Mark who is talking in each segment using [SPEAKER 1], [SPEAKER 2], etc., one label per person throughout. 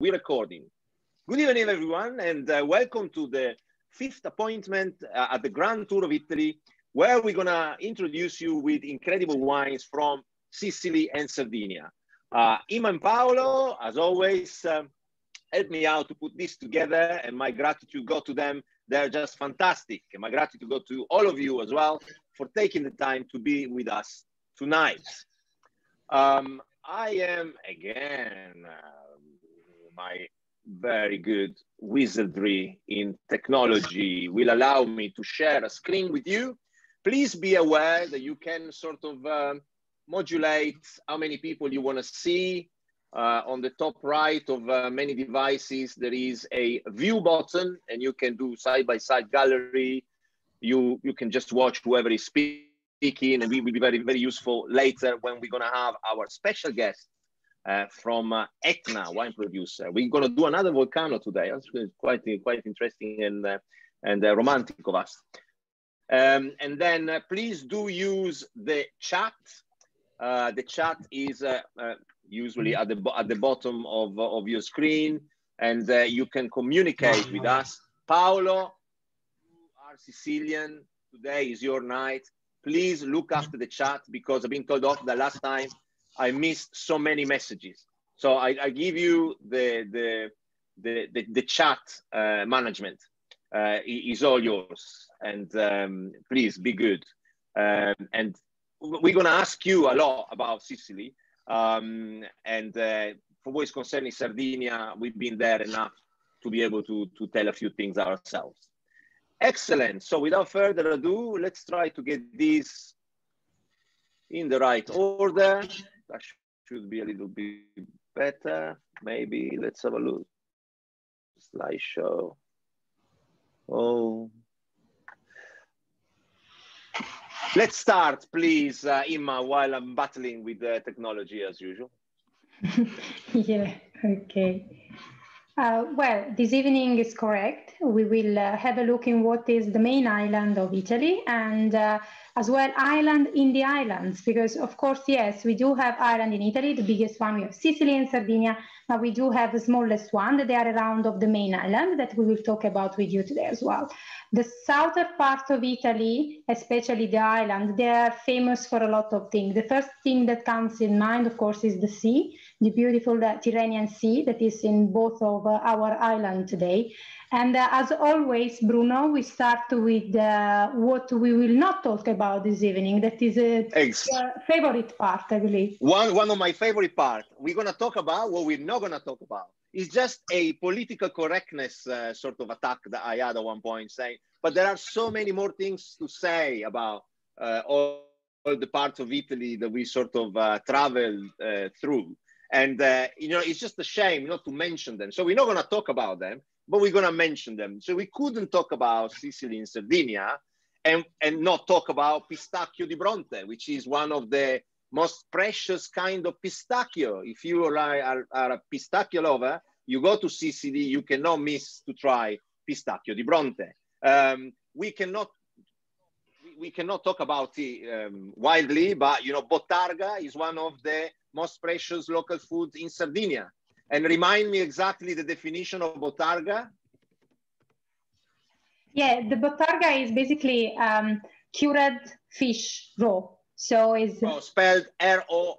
[SPEAKER 1] we're recording. Good evening, everyone, and uh, welcome to the fifth appointment uh, at the Grand Tour of Italy, where we're gonna introduce you with incredible wines from Sicily and Sardinia. Uh, Paolo, as always, um, helped me out to put this together, and my gratitude go to them. They're just fantastic. And my gratitude go to all of you as well for taking the time to be with us tonight. Um, I am again uh, my very good wizardry in technology will allow me to share a screen with you. Please be aware that you can sort of um, modulate how many people you want to see. Uh, on the top right of uh, many devices, there is a view button and you can do side-by-side -side gallery. You, you can just watch whoever is speaking and we will be very, very useful later when we're gonna have our special guest uh, from uh, Etna, wine producer. We're gonna do another volcano today. That's quite, quite interesting and, uh, and uh, romantic of us. Um, and then uh, please do use the chat. The chat is usually at the, at the bottom of, of your screen, and you can communicate with us. Paolo, you are Sicilian. Today is your night please look after the chat because I've been told off the last time I missed so many messages. So I, I give you the, the, the, the, the chat uh, management uh, is all yours. And um, please be good. Um, and we're going to ask you a lot about Sicily. Um, and uh, for what is concerning Sardinia, we've been there enough to be able to, to tell a few things ourselves. Excellent. So without further ado, let's try to get this in the right order. That should be a little bit better. Maybe let's have a look. Slideshow. Oh. Let's start, please, uh, Imma, while I'm battling with the technology as usual.
[SPEAKER 2] yeah, okay. Uh, well, this evening is correct. We will uh, have a look in what is the main island of Italy and uh, as well island in the islands, because of course, yes, we do have island in Italy, the biggest one, we have Sicily and Sardinia, but we do have the smallest one, that they are around of the main island that we will talk about with you today as well. The southern part of Italy, especially the island, they are famous for a lot of things. The first thing that comes in mind, of course, is the sea, the beautiful uh, Tyrrhenian Sea that is in both of uh, our island today. And uh, as always, Bruno, we start with uh, what we will not talk about this evening. That is a favorite part, I believe.
[SPEAKER 1] One, one of my favorite part. We're going to talk about what we're not going to talk about. It's just a political correctness uh, sort of attack that I had at one point saying, but there are so many more things to say about uh, all, all, the parts of Italy that we sort of uh, traveled uh, through. And, you know, it's just a shame not to mention them. So we're not going to talk about them but we're going to mention them. So we couldn't talk about Sicily and Sardinia and, and not talk about Pistacchio di Bronte, which is one of the most precious kind of pistachio. If you are, are, are a pistachio lover, you go to Sicily, you cannot miss to try Pistacchio di Bronte. Um, we cannot we cannot talk about it um, widely, but you know, Bottarga is one of the most precious local food in Sardinia. And remind me exactly the definition of botarga.
[SPEAKER 2] Yeah, the botarga is basically um, cured fish raw. So it's
[SPEAKER 1] oh, spelled R O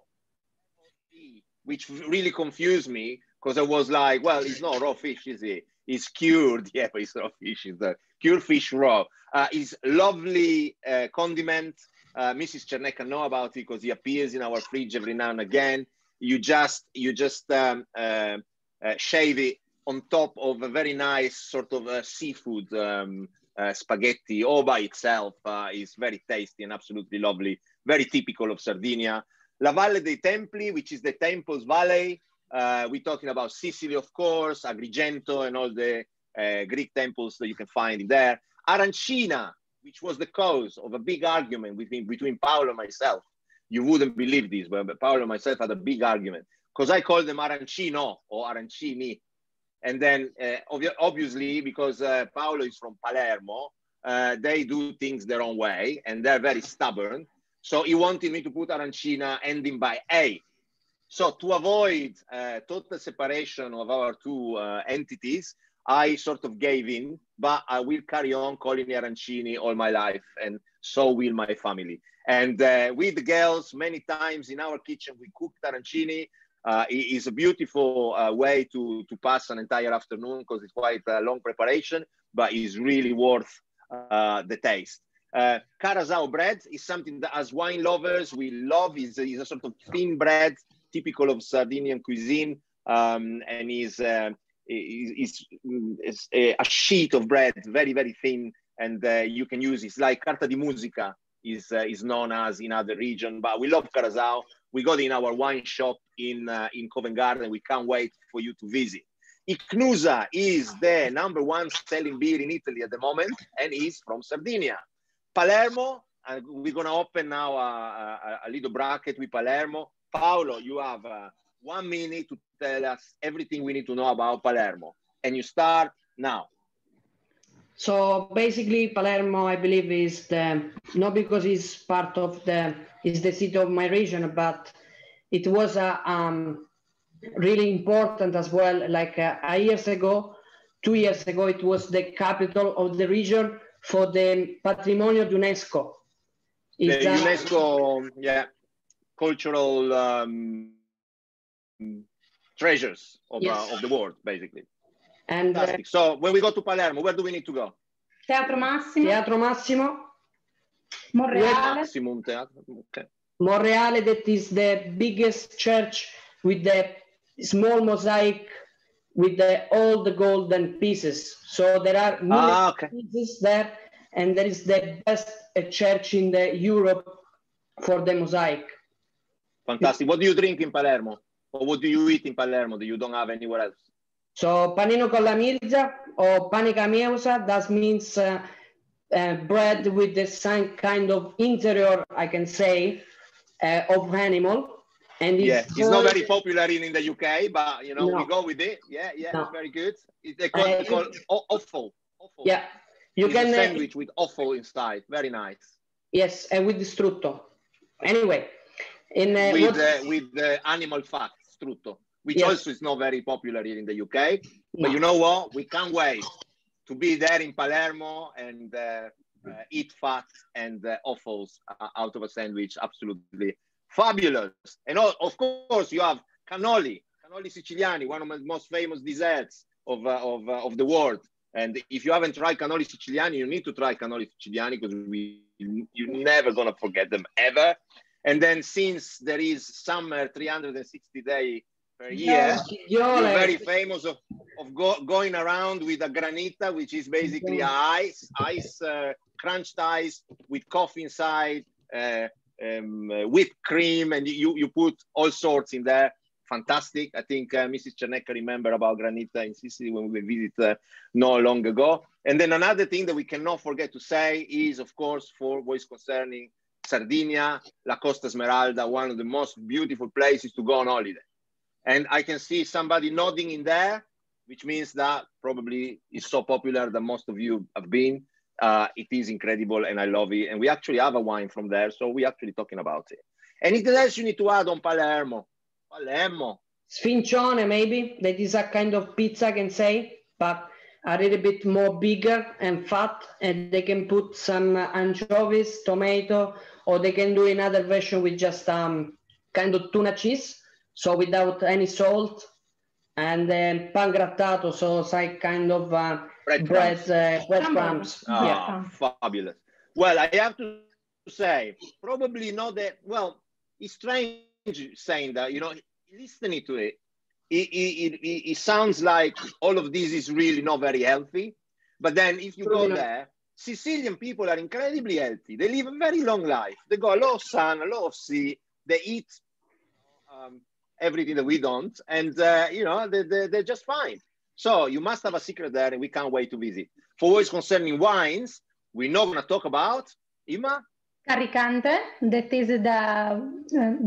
[SPEAKER 1] E, which really confused me because I was like, well, it's not raw fish, is it? It's cured. Yeah, but it's raw fish. It's a cured fish raw. Uh, it's lovely uh, condiment. Uh, Mrs. Cernecca know about it because he appears in our fridge every now and again. You just you just um, uh, uh, shave it on top of a very nice sort of uh, seafood um, uh, spaghetti. All by itself is very tasty and absolutely lovely. Very typical of sardinia. La valle dei templi which is the temples valley uh, we're talking about sicily of course agrigento and all the greek temples that you can find in there. Arancina which was the cause of a big argument between between paolo and myself you wouldn't believe this, but Paolo and myself had a big argument because I called them arancino or arancini. And then uh, obviously, because uh, Paolo is from Palermo, uh, they do things their own way and they're very stubborn. So he wanted me to put arancina ending by A. So to avoid uh, total separation of our two uh, entities, I sort of gave in, but I will carry on calling arancini all my life, and so will my family. And uh, with the girls, many times in our kitchen, we cooked arancini. Uh, it is a beautiful uh, way to, to pass an entire afternoon because it's quite a long preparation, but it's really worth uh, the taste. Uh, Carasau bread is something that as wine lovers, we love. It's a, it's a sort of thin bread, typical of Sardinian cuisine, um, and is, is, is, a sheet of bread, very, very thin, and uh, you can use It's like carta di musica is, uh, is known as in other region, but we love Carasau. We got in our wine shop in, uh, in Covent Garden. We can't wait for you to visit. Ichnusa is the number one selling beer in Italy at the moment and is from Sardinia. Palermo, uh, we're to open now a, a, a, little bracket with Palermo. Paolo, you have uh, one minute to tell us everything we need to know about Palermo. And you start now.
[SPEAKER 3] So basically, Palermo, I believe, is the not because it's part of the is the city of my region, but it was a um, really important as well. Like uh, a years ago, two years ago, it was the capital of the region for the Patrimonio UNESCO.
[SPEAKER 1] It's the UNESCO, yeah, cultural um, treasures of, yes. uh, of the world, basically. And uh, so when we go to Palermo, where do we need to go?
[SPEAKER 2] Teatro Massimo.
[SPEAKER 3] Teatro Massimo.
[SPEAKER 2] Monreale.
[SPEAKER 1] Maximum Teatro. Okay.
[SPEAKER 3] Monreale, that is the biggest church with the small mosaic with the, all the golden pieces. So there are
[SPEAKER 1] ah, okay.
[SPEAKER 3] pieces there, and there is the best church in the Europe for the mosaic.
[SPEAKER 1] Fantastic. What do you drink in Palermo? Or what do you eat in Palermo that you don't have anywhere else?
[SPEAKER 3] So panino con la milza or pane that means uh, uh, bread with the same kind of interior, I can say, uh, of animal.
[SPEAKER 1] And it's yeah, it's not very popular in, in the UK, but you know no. we go with it. Yeah, yeah, no. it's very good. It's they call, uh, called offal. offal.
[SPEAKER 3] Yeah, you
[SPEAKER 1] it's
[SPEAKER 3] can
[SPEAKER 1] a uh, sandwich with offal inside. Very nice.
[SPEAKER 3] Yes, and with strutto. Anyway, in
[SPEAKER 1] uh, with uh, with the animal fat strutto, which yes. also is not very popular here in the UK. No. But you know what? We can't wait to be there in Palermo and uh, uh, eat fat and uh, offals out of a sandwich. Absolutely fabulous. And of course, you have cannoli, cannoli siciliani, one of the most famous desserts of, uh, of, uh, of the world. And if you haven't tried cannoli siciliani, you need to try cannoli siciliani because we you're never gonna forget them ever. And then since there is summer 360 day per year, you're very famous of, of go, going around with a granita, which is basically ice, ice, uh, crunched ice with coffee inside, uh, um, uh, whipped cream, and you, you put all sorts in there. Fantastic. I think uh, Mrs. Cernecca remember about Granita in Sicily when we visited uh, not long ago. And then another thing that we cannot forget to say is, of course, for what is concerning Sardinia, La Costa Smeralda, one of the most beautiful places to go on holiday. And I can see somebody nodding in there, which means that probably is so popular that most of you have been. Uh, it is incredible and I love it. And we actually have a wine from there. So we're actually talking about it. Anything else you need to add on Palermo? Palermo.
[SPEAKER 3] Sfincione, maybe. That is a kind of pizza, I can say, but a little bit more bigger and fat. And they can put some anchovies, tomato, or they can do another version with just um, kind of tuna cheese. So without any salt. And then pan grattato, so it's like kind of uh, bread bread, uh, bread crumbs.
[SPEAKER 1] Oh, yeah. fabulous. Well, I have to say, probably not that. Well, it's strange saying that. You know, listening to it, it, it, it, it sounds like all of this is really not very healthy. But then, if you go there, Sicilian people are incredibly healthy. They live a very long life. They go a lot of sun, a lot of sea. They eat um, everything that we don't, and uh, you know they, they, they're just fine. So you must have a secret there, and we can't wait to visit. For what is concerning wines, we're not going to talk about Ima.
[SPEAKER 2] Carricante, that is the uh,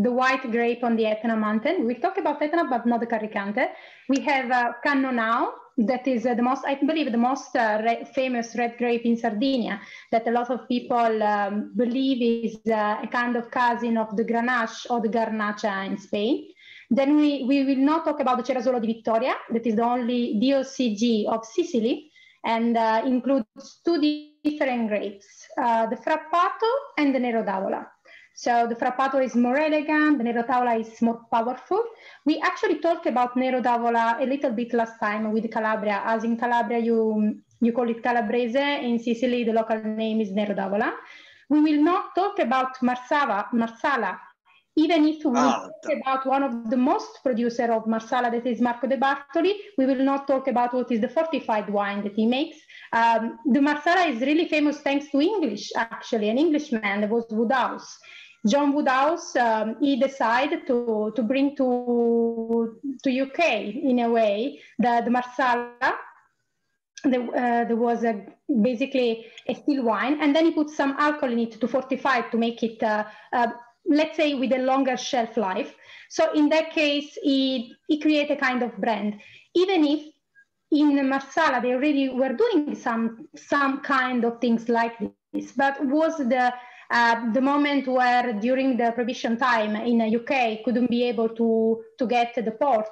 [SPEAKER 2] the white grape on the Etna mountain. We talk about Etna, but not the Carricante. We have uh, Cannonau, that is uh, the most, I believe, the most uh, red, famous red grape in Sardinia, that a lot of people um, believe is uh, a kind of cousin of the Grenache or the Garnacha in Spain. Then we, we will not talk about the Cerasuolo di Vittoria, that is the only DOCG of Sicily, and uh, includes two different grapes, uh, the Frappato and the Nero d'Avola. So the Frappato is more elegant, the Nero d'Avola is more powerful. We actually talked about Nero d'Avola a little bit last time with Calabria, as in Calabria you, you call it Calabrese, in Sicily the local name is Nero d'Avola. We will not talk about Marsala, Marsala even if we ah, talk about one of the most producer of Marsala, that is Marco De Bartoli, we will not talk about what is the fortified wine that he makes. Um, the Marsala is really famous thanks to English, actually, an Englishman that was Woodhouse. John Woodhouse, um, he decided to, to bring to, to UK, in a way, the, the Marsala, there, uh, there was a, basically a still wine, and then he put some alcohol in it to fortify to make it uh, uh, let's say with a longer shelf life. So in that case, it, he created a kind of brand. Even if in Marsala they already were doing some some kind of things like this, but was the uh, the moment where during the prohibition time in the UK couldn't be able to to get the port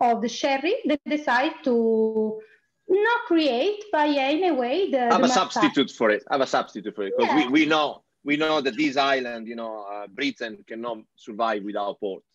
[SPEAKER 2] of the sherry, they decide to not create, but yeah, in a way, the,
[SPEAKER 1] have
[SPEAKER 2] the
[SPEAKER 1] a substitute for it. I have a substitute for it because yeah. we, we know we know that this island, you know, uh, Britain cannot survive without ports.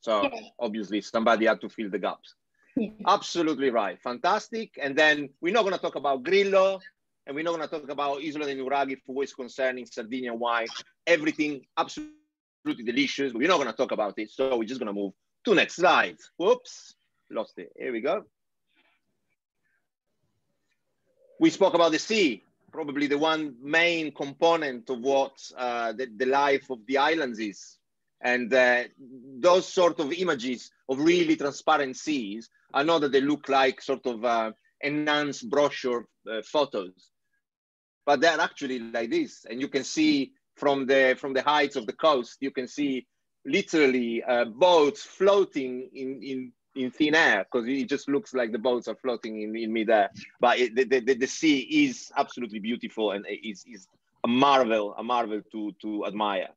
[SPEAKER 1] So yeah. obviously somebody had to fill the gaps. Yeah. Absolutely right. Fantastic. And then we're not going to talk about Grillo and we're not going to talk about Isola dei Nuraghi for what is concerning Sardinia wine. Everything absolutely delicious. We're not going to talk about it. So we're just going to move to next slide. Whoops. Lost it. Here we go. We spoke about the sea probably the one main component of what uh, the, the, life of the islands is. And uh, those sort of images of really transparent seas, I know that they look like sort of uh, enhanced brochure uh, photos, but they're actually like this. And you can see from the, from the heights of the coast, you can see literally uh, boats floating in, in in thin air because it just looks like the boats are floating in, in midair. But it, the, the, the sea is absolutely beautiful and is, is a marvel, a marvel to, to admire.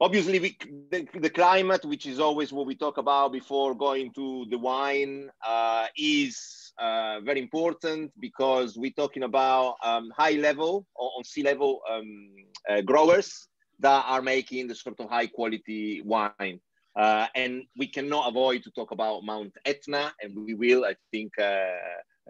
[SPEAKER 1] Obviously, we, the, the, climate, which is always what we talk about before going to the wine, uh, is uh, very important because we're talking about um, high level on sea level um, uh, growers that are making the sort of high quality wine. Uh, and we cannot avoid to talk about Mount Etna, and we will, I think, uh,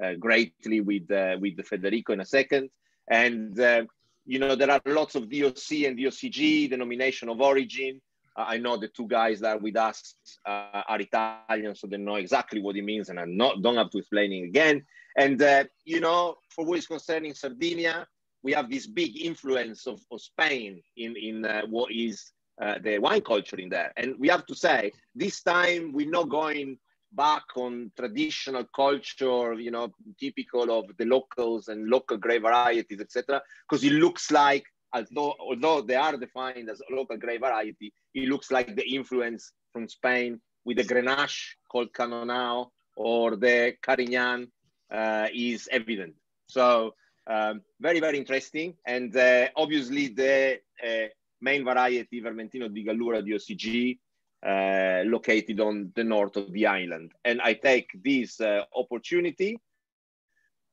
[SPEAKER 1] uh, greatly with uh, with Federico in a second. And uh, you know, there are lots of DOC and DOCG, denomination of origin. Uh, I know the two guys that are with us are Italian, so they know exactly what it means, and I don't have to explain it again. And you know, for what is concerning Sardinia, we have this big influence of, of Spain in in what is uh, the wine culture in there. And we have to say, this time we're not going back on traditional culture, you know, typical of the locals and local grape varieties, etc. Because it looks like, although although they are defined as local grape variety, it looks like the influence from Spain with the Grenache called Cannonau or the Carignan uh, is evident. So um, very, very interesting. And uh, obviously the uh, main variety Vermentino di Gallura DOCG, uh, located on the north of the island. And I take this uh, opportunity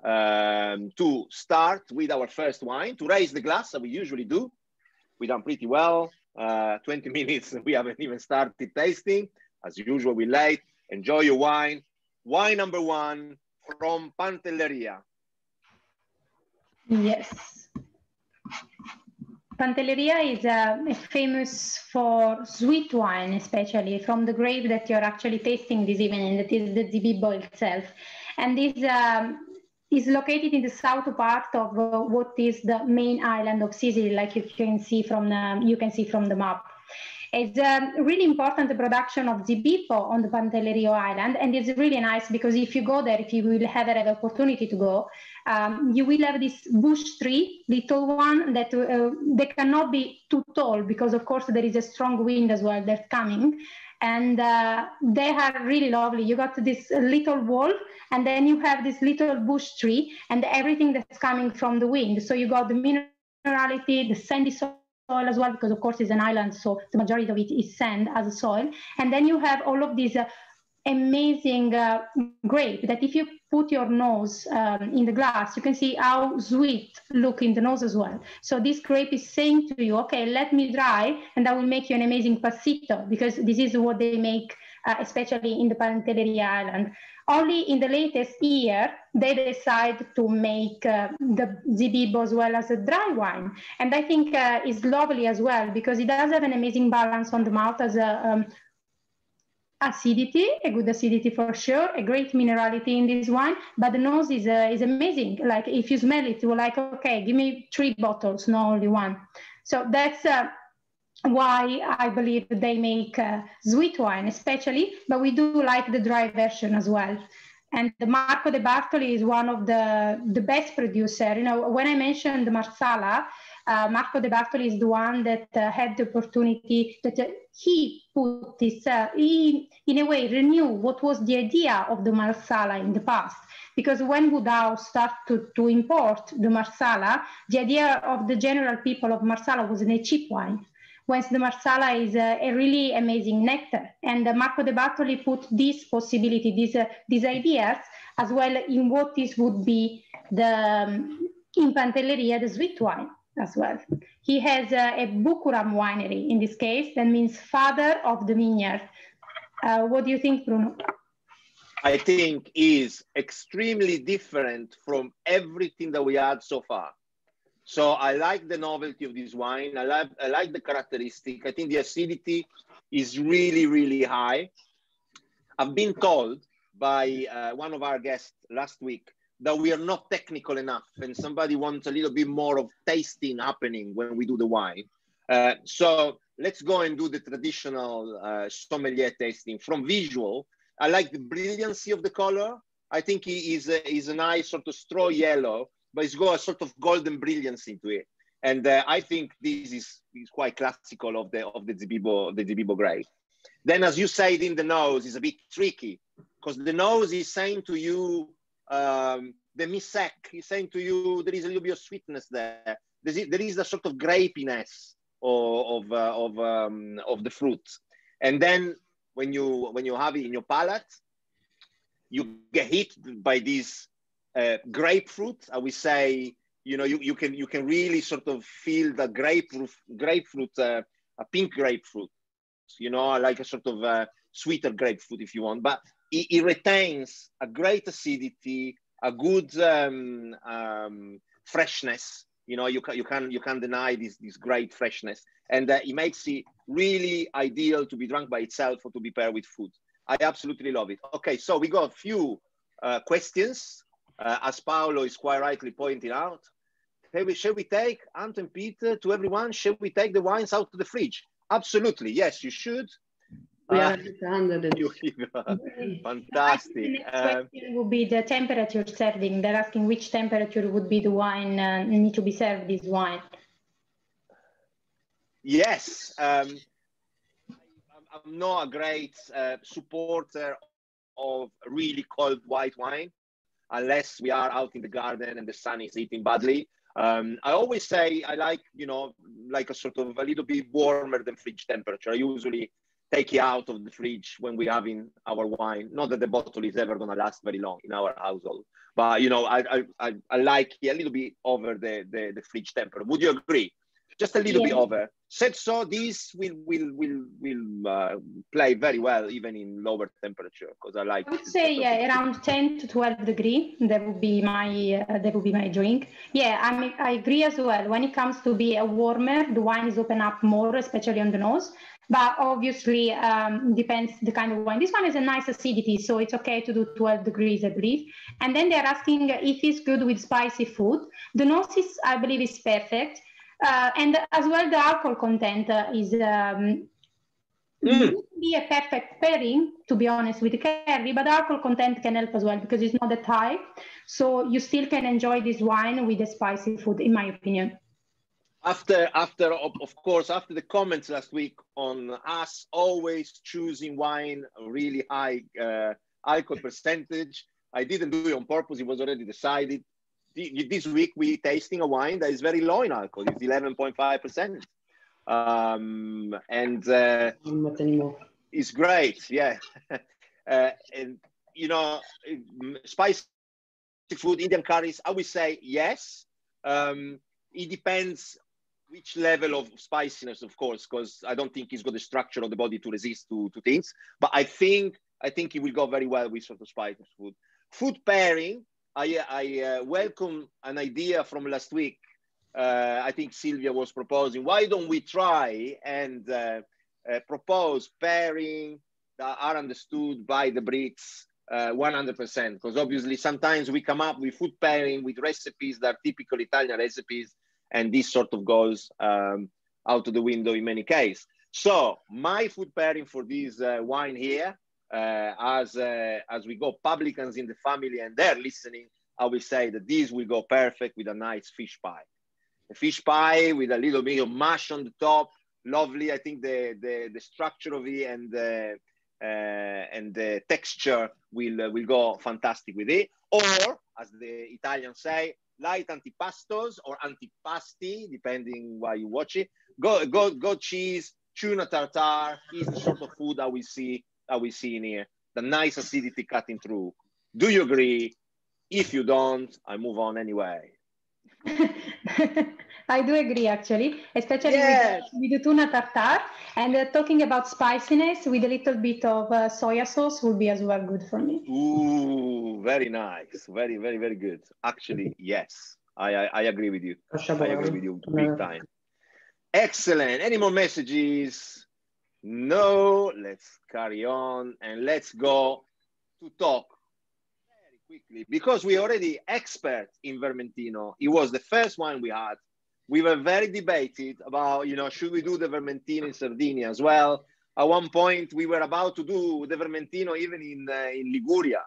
[SPEAKER 1] um, to start with our first wine, to raise the glass, as we usually do. We done pretty well. Uh, 20 minutes, we haven't even started tasting. As usual, we late. Enjoy your wine. Wine number one from Pantelleria.
[SPEAKER 2] Yes. Pantelleria is uh, famous for sweet wine, especially from the grape that you're actually tasting this evening, that is the Zibibbo itself. And this um, is located in the south part of uh, what is the main island of Sicily, like you can see from the, you can see from the map. It's a really important production of Zibibbo on the Pantelleria Island, and it's really nice because if you go there, if you will have opportunity to go, um, you will have this bush tree, little one that uh, they cannot be too tall because of course there is a strong wind as well that's coming. And uh, they are really lovely. You got this little wall and then you have this little bush tree and everything that's coming from the wind. So you got the minerality, the sandy soil soil as well, because of course it's an island, so the majority of it is sand as a soil. And then you have all of these uh, amazing uh, grape that if you put your nose um, in the glass, you can see how sweet look in the nose as well. So this grape is saying to you, okay, let me dry and I will make you an amazing passito because this is what they make, uh, especially in the Pantelleria Island. Only in the latest year, they decide to make uh, the Zibibbo as well as a dry wine. And I think uh, it's lovely as well because it does have an amazing balance on the mouth as a um, acidity, a good acidity for sure, a great minerality in this wine, but the nose is, uh, is amazing. Like if you smell it, you're like, okay, give me three bottles, not only one. So that's uh, why I believe they make uh, sweet wine, especially, but we do like the dry version as well. And Marco De Bartoli is one of the, the best producer. You know, when I mentioned Marsala, uh, Marco De Bartoli is the one that uh, had the opportunity that uh, he put this, uh, he in a way renew what was the idea of the Marsala in the past. Because when Budao started to, to import the Marsala, the idea of the general people of Marsala was in a cheap wine the Marsala is a, a, really amazing nectar. And uh, Marco De Bartoli put this possibility, these, uh, these ideas, as well in what this would be the, um, in Pantelleria, the sweet wine as well. He has a Bukkuram winery in this case, that means father of the vineyard. Uh, what do you think, Bruno?
[SPEAKER 1] I think is extremely different from everything that we had so far. So I like the novelty of this wine. I like, I like the characteristic. I think the acidity is really, really high. I've been told by uh, one of our guests last week that we are not technical enough and somebody wants a little bit more of tasting happening when we do the wine. Uh, so let's go and do the traditional uh, sommelier tasting from visual. I like the brilliancy of the color. I think he is a, is a nice sort of straw yellow, but it's got a sort of golden brilliance into it. And uh, I think this is, is quite classical of the of the Zibibbo, the Zibibbo grape. Then, as you said, in the nose is a bit tricky because the nose is saying to you um, the misek is saying to you there is a little bit of sweetness there. There is, a sort of grapiness of of, uh, of, um, of the fruit, and then when you when you have it in your palate, you get hit by this uh, grapefruit. I would say you know you, you can you can really sort of feel the grapefruit grapefruit uh, a pink grapefruit, you know like a sort of uh, sweeter grapefruit if you want, but it, it retains a great acidity, a good um, um, freshness. You know, you can you can you can deny this this great freshness, and uh, it makes it really ideal to be drunk by itself or to be paired with food. I absolutely love it. Okay, so we got a few uh, questions, uh, as Paolo is quite rightly pointing out. Hey, shall we take Anton Peter to everyone? Shall we take the wines out to the fridge? Absolutely, yes, you should.
[SPEAKER 3] We uh, understand.
[SPEAKER 1] Fantastic.
[SPEAKER 2] Uh, would be the temperature serving. They're asking which temperature would be the wine uh, need to be served this wine.
[SPEAKER 1] Yes, um, I'm not a great uh, supporter of really cold white wine unless we are out in the garden and the sun is hitting badly. Um, I always say I like, you know, like a sort of a little bit warmer than fridge temperature. I usually take it out of the fridge when we're having our wine. Not that the bottle is ever going to last very long in our household, but you know, I I, I, like it a little bit over the, the, the fridge temperature. Would you agree? Just a little yeah. bit over. Said so. This will will will will uh, play very well even in lower temperature because I like.
[SPEAKER 2] I would say yeah, around ten to twelve degree. That would be my uh, that would be my drink. Yeah, I mean I agree as well. When it comes to be a warmer, the wine is open up more, especially on the nose but obviously um, depends the kind of wine. This one is a nice acidity, so it's okay to do 12 degrees, I believe. And then they're asking if it's good with spicy food. The nose is, I believe, is perfect. Uh, and as well, the alcohol content uh, is um, mm. be a perfect pairing, to be honest, with the curry, but alcohol content can help as well because it's not that high. So you still can enjoy this wine with the spicy food, in my opinion
[SPEAKER 1] after after of course after the comments last week on us always choosing wine really high uh, alcohol percentage i didn't do it on purpose it was already decided this week we tasting a wine that is very low in alcohol it's 11.5 percent Um, and uh,
[SPEAKER 3] Not anymore.
[SPEAKER 1] it's great, yeah. uh, and you know, spicy food, Indian curries, I would say yes. Um, it depends which level of spiciness, of course, because I don't think he's got the structure of the body to resist to, to things. But I think I think he will go very well with sort of spicy food. Food pairing, I, I uh, welcome an idea from last week. Uh, I think Sylvia was proposing, why don't we try and uh, uh propose pairing that are understood by the Brits 100%? Uh, because obviously sometimes we come up with food pairing with recipes that are typical Italian recipes, and this sort of goes um, out of the window in many cases. So my food pairing for this uh, wine here uh, as uh, as we go publicans in the family and they're listening, I will say that this will go perfect with a nice fish pie. A fish pie with a little bit of mash on the top, lovely. I think the the, the structure of it and the uh, and the texture will uh, will go fantastic with it. Or as the Italians say, light antipastos or antipasti, depending why you watch it. Go go go cheese, tuna tartare is the sort of food that we see that we see in here, the nice acidity cutting through. Do you agree? If you don't, I move on anyway.
[SPEAKER 2] I do agree, actually, especially yes. with, with, the tuna tartare. And uh, talking about spiciness, with a little bit of uh, soya sauce would be as well good for me.
[SPEAKER 1] Ooh, very nice. Very, very, very good. Actually, yes, I, I, I agree with you. I agree with you big time. Excellent. Any more messages? No, let's carry on and let's go to talk very quickly because we already expert in Vermentino. It was the first one we had. We were very debated about, you know, should we do the Vermentino in Sardinia as well? At one point, we were about to do the Vermentino even in, uh, in Liguria.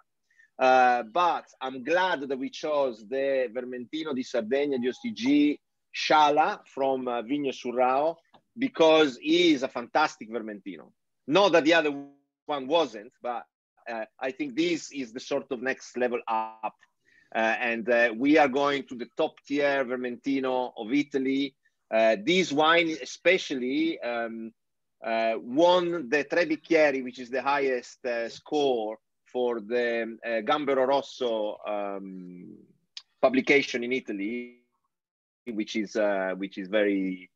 [SPEAKER 1] Uh, but I'm glad that we chose the Vermentino di Sardegna DOCG Sciala from uh, Vigna Surrau because he is a fantastic Vermentino. Not that the other one wasn't, but uh, I think this is the sort of next level up. Uh, and uh, we are going to the top tier Vermentino of Italy. Uh, this wine, especially, um, uh, won the Tre Bicchieri, which is the highest uh, score for the Gambero Rosso um, publication in Italy, which is which is very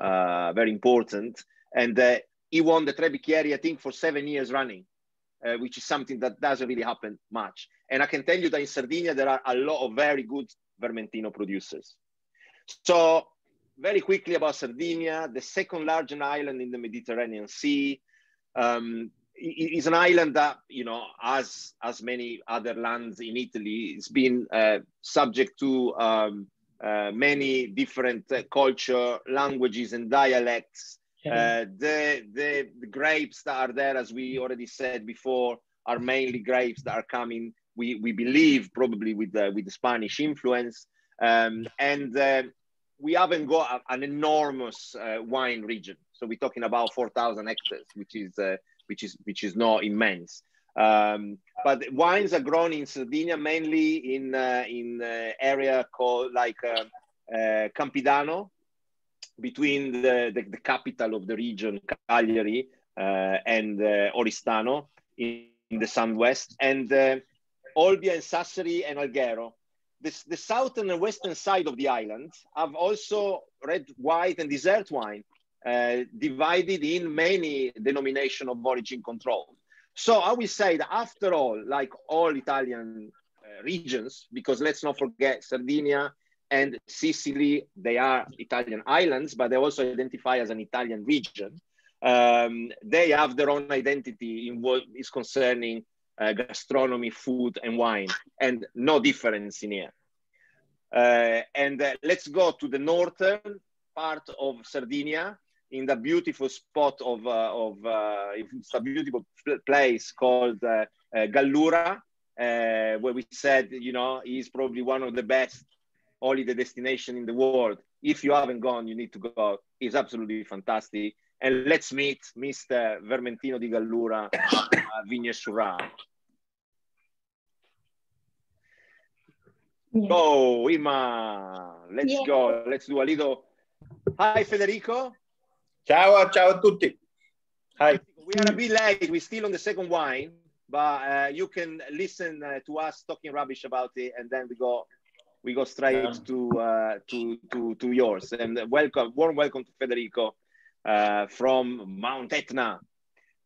[SPEAKER 1] very important. And uh, he won the Tre Bicchieri, I think, for seven years running, uh, which is something that doesn't really happen much. And I can tell you that in Sardinia, there are a lot of very good Vermentino producers. So very quickly about Sardinia, the second largest island in the Mediterranean Sea. Um, is an island that you know as as many other lands in italy it's been uh, subject to um, uh, many different uh, culture, languages, and dialects. Uh, the, the, the grapes that are there, as we already said before, are mainly grapes that are coming. We, we believe probably with the with the Spanish influence, um, and uh, we haven't got a, an enormous uh, wine region. So we're talking about four thousand hectares, which is uh, which is which is not immense. Um, but wines are grown in Sardinia mainly in uh, in uh, area called like uh, uh Campidano, between the, the, the, capital of the region, Cagliari, uh, and uh, Oristano in, in, the southwest, and Olbia and Sassari and Alghero. This, the southern and western side of the island have also red, white, and dessert wine, divided in many denomination of origin control. So I will say that after all, like all Italian uh, regions, because let's not forget Sardinia and Sicily, they are Italian islands, but they also identify as an Italian region. Um, they have their own identity in what is concerning uh, gastronomy, food, and wine, and no difference in here. Uh, and uh, let's go to the northern part of Sardinia, in the beautiful spot of, uh, of uh, it's a beautiful place called uh, Gallura, where we said, you know, is probably one of the best holiday destination in the world. If you haven't gone, you need to go. It's absolutely fantastic. And let's meet Mr. Vermentino di Gallura at Vigna Surrau. Yeah. Go, Ima. Let's yeah. go. Let's do a little. Hi, Federico.
[SPEAKER 4] Ciao, ciao a tutti. Hi.
[SPEAKER 1] We are a bit late. We're still on the second wine, but uh, you can listen uh, to us talking rubbish about it, and then we go we go straight yeah. to, uh, to to to yours. And welcome, warm welcome to Federico uh, from Mount Etna.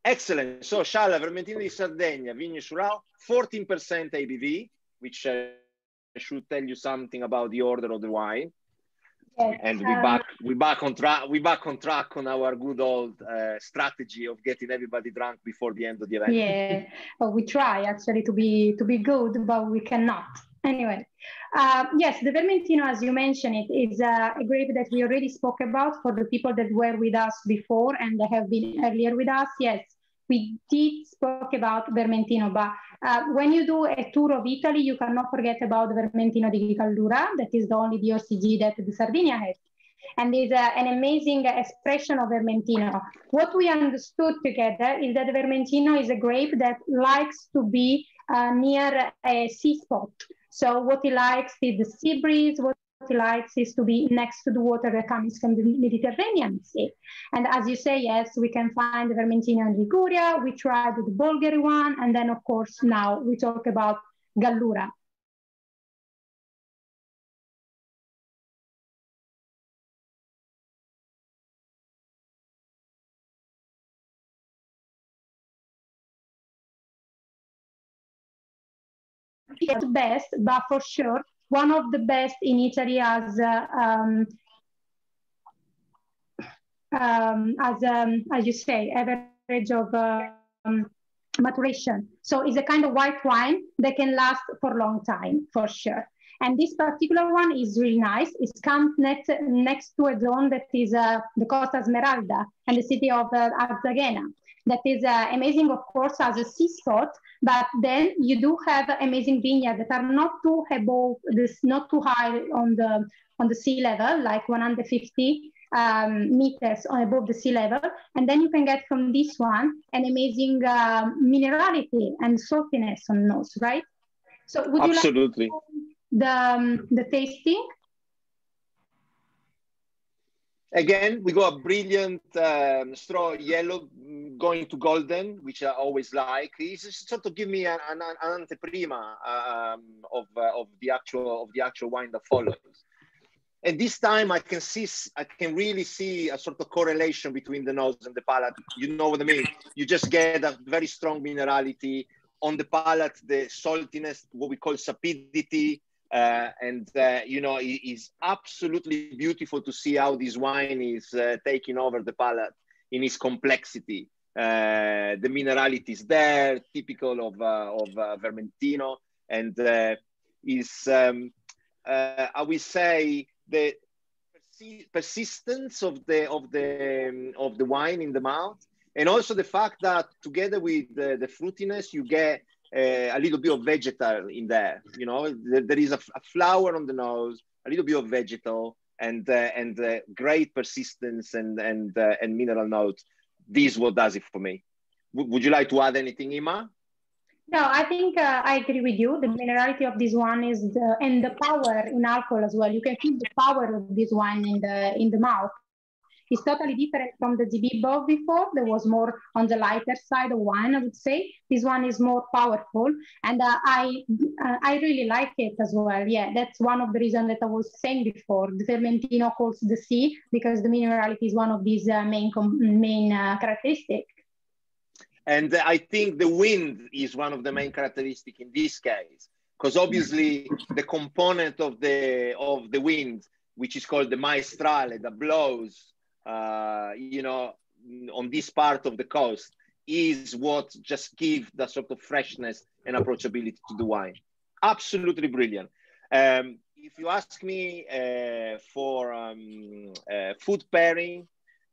[SPEAKER 1] Excellent. So, Sciala, Vermentino di Sardegna, Vigne Surrau, 14% ABV, which uh, should tell you something about the order of the wine. Yes, and we um, back we back on track we back on track on our good old uh, strategy of getting everybody drunk before the end of the event.
[SPEAKER 2] Yeah, well, we try actually to be to be good, but we cannot. Anyway, uh, yes, the Vermentino, as you mentioned, it is uh, a grape that we already spoke about for the people that were with us before and they have been earlier with us. Yes, we did spoke about Vermentino, but uh, when you do a tour of Italy, you cannot forget about Vermentino di Gallura. That is the only DOCG that the Sardinia has. And is uh, an amazing expression of Vermentino. What we understood together is that Vermentino is a grape that likes to be uh, near a sea spot. So what he likes is the sea breeze, what likes is to be next to the water that comes from the Mediterranean Sea. And as you say, yes, we can find the Vermentino in Liguria, we tried the Bolgheri one, and then of course now we talk about Gallura. At best, but for sure, one of the best in Italy as um, um, as um, as you say average of um, maturation. So it's a kind of white wine that can last for a long time for sure. And this particular one is really nice. It comes next, next to a zone that is uh, the Costa Smeralda and the city of uh, Arzachena that is uh, amazing, of course, as a sea spot, but then you do have amazing vineyards that are not too above this, not too high on the on the sea level, like 150 um, meters above the sea level, and then you can get from this one an amazing uh, minerality and saltiness on nose, right?
[SPEAKER 1] So would Absolutely. you
[SPEAKER 2] like the um, the tasting?
[SPEAKER 1] Again, we got a brilliant um, straw yellow going to golden, which I always like. It's sort of give me an, an, an anteprima um, of, uh, of the actual of the actual wine that follows. And this time, I can see, I can really see a sort of correlation between the nose and the palate. You know what I mean? You just get a very strong minerality on the palate, the saltiness, what we call sapidity, uh, and uh, you know, it is absolutely beautiful to see how this wine is uh, taking over the palate in its complexity. Uh, the minerality is there, typical of uh, of uh, Vermentino, and is um, I will say the persistence of the of the um, of the wine in the mouth, and also the fact that together with the, the fruitiness, you get uh, a little bit of vegetal in there. You know, there, there is a, a, flower on the nose, a little bit of vegetal, and uh, and uh, great persistence and and and mineral notes. This what does it for me. W- would you like to add anything, Ima?
[SPEAKER 2] No, I think uh, I agree with you. The minerality of this one is the, and the power in alcohol as well. You can feel the power of this wine in the in the mouth. It's totally different from the Zibibov before. There was more on the lighter side of wine, I would say. This one is more powerful, and uh, I uh, I really like it as well. Yeah, that's one of the reasons that I was saying before. The Vermentino calls the sea because the minerality is one of these uh, main main uh, characteristics.
[SPEAKER 1] And I think the wind is one of the main characteristics in this case, because obviously the component of the of the wind, which is called the maestrale, that blows uh, you know, on this part of the coast is what just give the sort of freshness and approachability to the wine. Absolutely brilliant. Um, if you ask me uh, for um, uh, food pairing,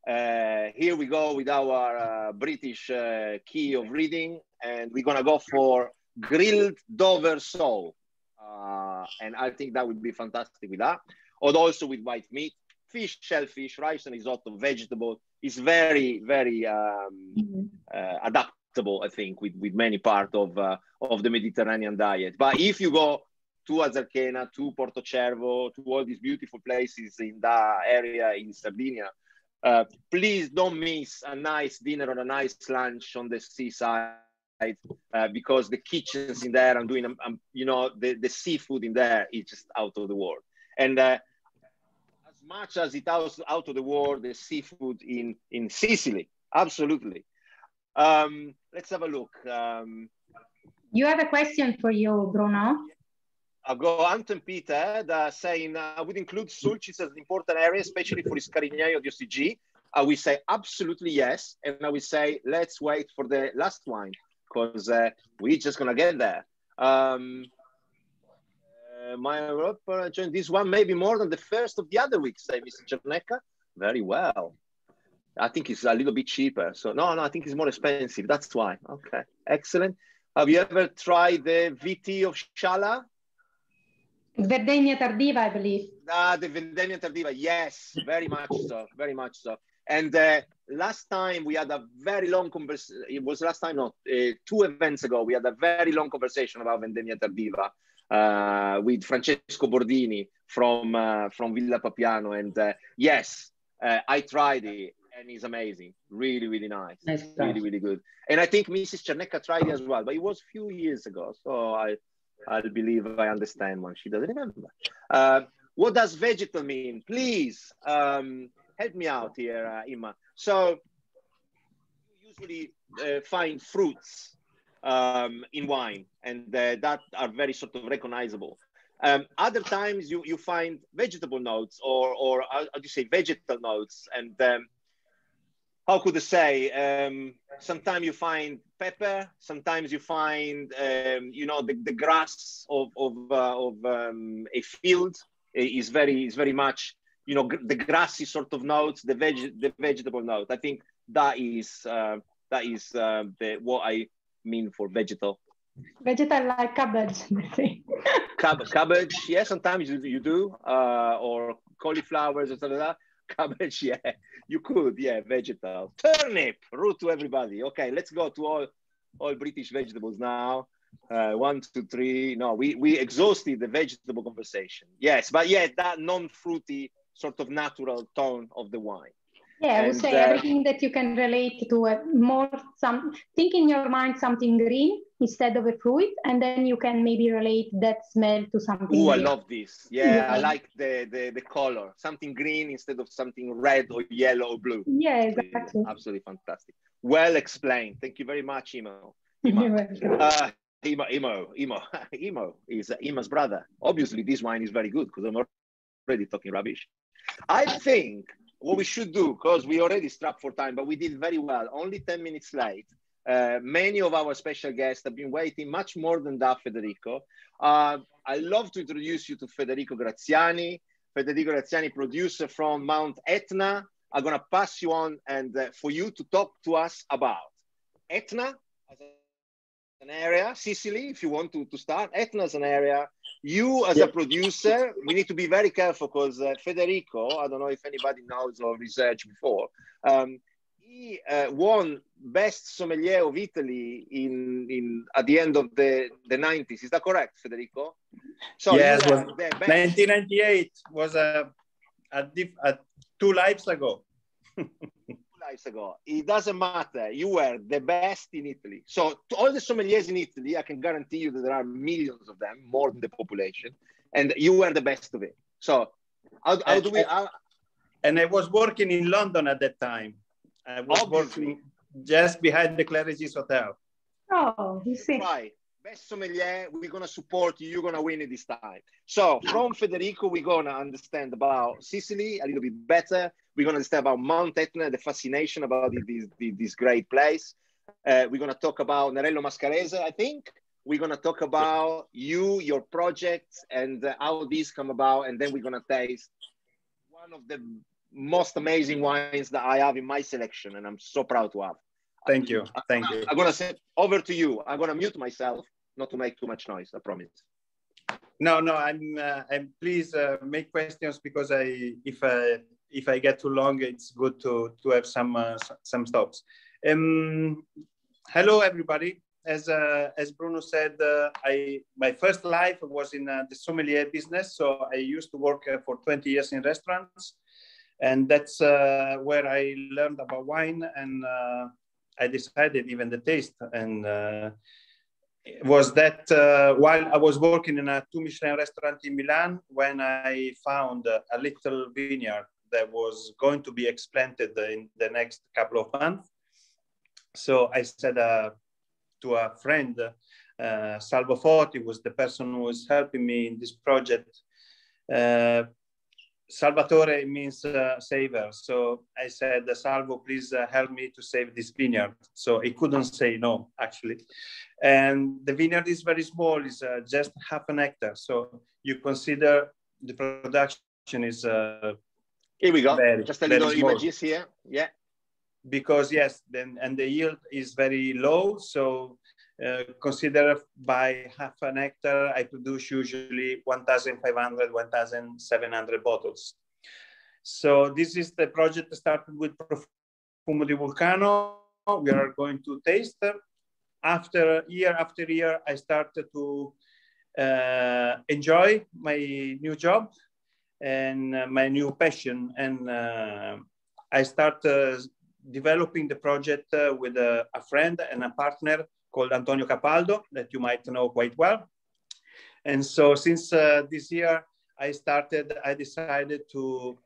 [SPEAKER 1] uh, here we go with our uh, British uh, key of reading, and we're gonna go for grilled Dover sole. and I think that would be fantastic with that. Or also with white meat fish, shellfish, rice and risotto, vegetable is very, very um, mm-hmm. uh, adaptable, I think, with, with many part of, uh, of the Mediterranean diet. But if you go to Arzachena, to Porto Cervo, to all these beautiful places in that area in Sardinia, Uh, please don't miss a nice dinner or a nice lunch on the seaside uh, because the kitchens in there, I'm doing, um, you know, the, the seafood in there is just out of the world. And uh, much as it out, out of the world, the seafood in, in Sicily, absolutely. Um, let's have a look. Um,
[SPEAKER 2] you have a question for you, Bruno.
[SPEAKER 1] I'll go Anton Peter that saying uh, I would include Sulcis as an important area, especially for his Carignano DOCG. I will say absolutely yes. And I will say, let's wait for the last wine because uh, we're just going to get there. Um, uh, my Europa joined this one maybe more than the first of the other weeks, say Mr. Cernecca. Very well. I think it's a little bit cheaper. So no, no, I think it's more expensive. That's why. Okay, excellent. Have you ever tried the VT of Sciala?
[SPEAKER 2] Vendemmia Tardiva, I believe.
[SPEAKER 1] Ah, the Vendemmia Tardiva. Yes, very much so. Very much so. And uh, last time we had a very long conversation. It was last time, not uh, two events ago. We had a very long conversation about Vendemmia Tardiva uh, with Francesco Bordini from uh, from Villa Papiano. And uh, yes, uh, I tried it, and it's amazing. Really, really nice. nice really, really good. And I think Mrs. Cernecca tried it as well, but it was a few years ago. So I, I believe I understand when she doesn't remember. Uh, what does vegetal mean? Please. Um, help me out here, uh, Ima. So you usually uh, find fruits um, in wine, and uh, that are very sort of recognizable. Um, other times you, you find vegetable notes or, or uh, how do you say, vegetal notes. And um, how could I say, um, sometimes you find pepper, sometimes you find, um, you know, the, the grass of, of, uh, of um, a field is very, is very much you know the grassy sort of notes, the veg the vegetable note. I think that is uh, that is uh, the what I mean for vegetal.
[SPEAKER 2] Vegetal like cabbage,
[SPEAKER 1] Cab cabbage, yeah. Sometimes you, you do, uh, or cauliflowers or something like that. Cabbage, yeah. You could, yeah. Vegetal, turnip, root to everybody. Okay, let's go to all all British vegetables now. Uh, one, two, three. No, we we exhausted the vegetable conversation. Yes, but yeah, that non-fruity sort of natural tone of the wine.
[SPEAKER 2] Yeah, I would say uh, everything that you can relate to a more some think in your mind something green instead of a fruit, and then you can maybe relate that smell to something.
[SPEAKER 1] Oh, I love this. Yeah, yeah, I like the, the the color. Something green instead of something red or yellow or blue.
[SPEAKER 2] Yeah, exactly.
[SPEAKER 1] Absolutely fantastic. Well explained. Thank you very much, Imo. Imo. uh, Imo, Imo, Imo, Imo is uh, Ima's brother. Obviously, this wine is very good because I'm already talking rubbish. I think what we should do, because we already strapped for time, but we did very well, only 10 minutes late. Uh, many of our special guests have been waiting much more than that, Federico. Uh, I love to introduce you to Federico Graziani. Federico Graziani, producer from Mount Etna. I'm going to pass you on and uh, for you to talk to us about Etna as an area, Sicily, if you want to, to start. Etna as an area, you as a producer, we need to be very careful because uh, Federico, I don't know if anybody knows or researched before, um, he uh, won best sommelier of Italy in, in at the end of the, the 90s. Is that correct, Federico?
[SPEAKER 4] So yes, was 1998 was a, a, a two lives ago.
[SPEAKER 1] lives ago. It doesn't matter. You were the best in Italy. So all the sommeliers in Italy, I can guarantee you that there are millions of them, more than the population, and you were the best of it. So how, how do we? How...
[SPEAKER 4] Uh, and I was working in London at that time. I was Obviously. working just behind the Claridge's Hotel.
[SPEAKER 2] Oh, you see.
[SPEAKER 1] Right best sommelier, we're gonna support you, you're gonna win it this time. So from Federico, we're gonna understand about Sicily a little bit better. We're gonna understand about Mount Etna, the fascination about this, this, this great place. Uh, we're gonna talk about Nerello Mascalese, I think. We're gonna talk about you, your projects, and uh, how these come about, and then we're gonna taste one of the most amazing wines that I have in my selection, and I'm so proud to have.
[SPEAKER 4] Thank you. Thank
[SPEAKER 1] you. I'm gonna say over to you. I'm gonna mute myself not to make too much noise. I promise.
[SPEAKER 4] No, no, I'm. Uh, I'm please uh, make questions because I, if I, if I get too long, it's good to to have some uh, some stops. Um, hello, everybody. As uh, as Bruno said, uh, I my first life was in uh, the sommelier business. So I used to work for 20 years in restaurants. And that's uh, where I learned about wine and uh, I decided even the taste. And uh, was that uh, while I was working in a two Michelin restaurant in Milan, when I found a little vineyard that was going to be explanted in the next couple of months. So I said uh, to a friend, uh, Salvo Foti was the person who was helping me in this project. Uh, Salvatore means uh, saver. So I said, Salvo, please uh, help me to save this vineyard. So he couldn't say no, actually. And the vineyard is very small, it's uh, just half an hectare. So you consider the production is.
[SPEAKER 1] Here we go. Very, just a little images here. Yeah.
[SPEAKER 4] Because, yes, then and the yield is very low. So uh, consider by half an hectare, I produce usually 1,500, 1,700 bottles. So this is the project that started with Profumo di Vulcano. We are going to taste. After year after year, I started to uh, enjoy my new job and uh, my new passion. And uh, I started developing the project uh, with a, a friend and a partner called Antonio Capaldo that you might know quite well. And so since uh, this year I started, I decided to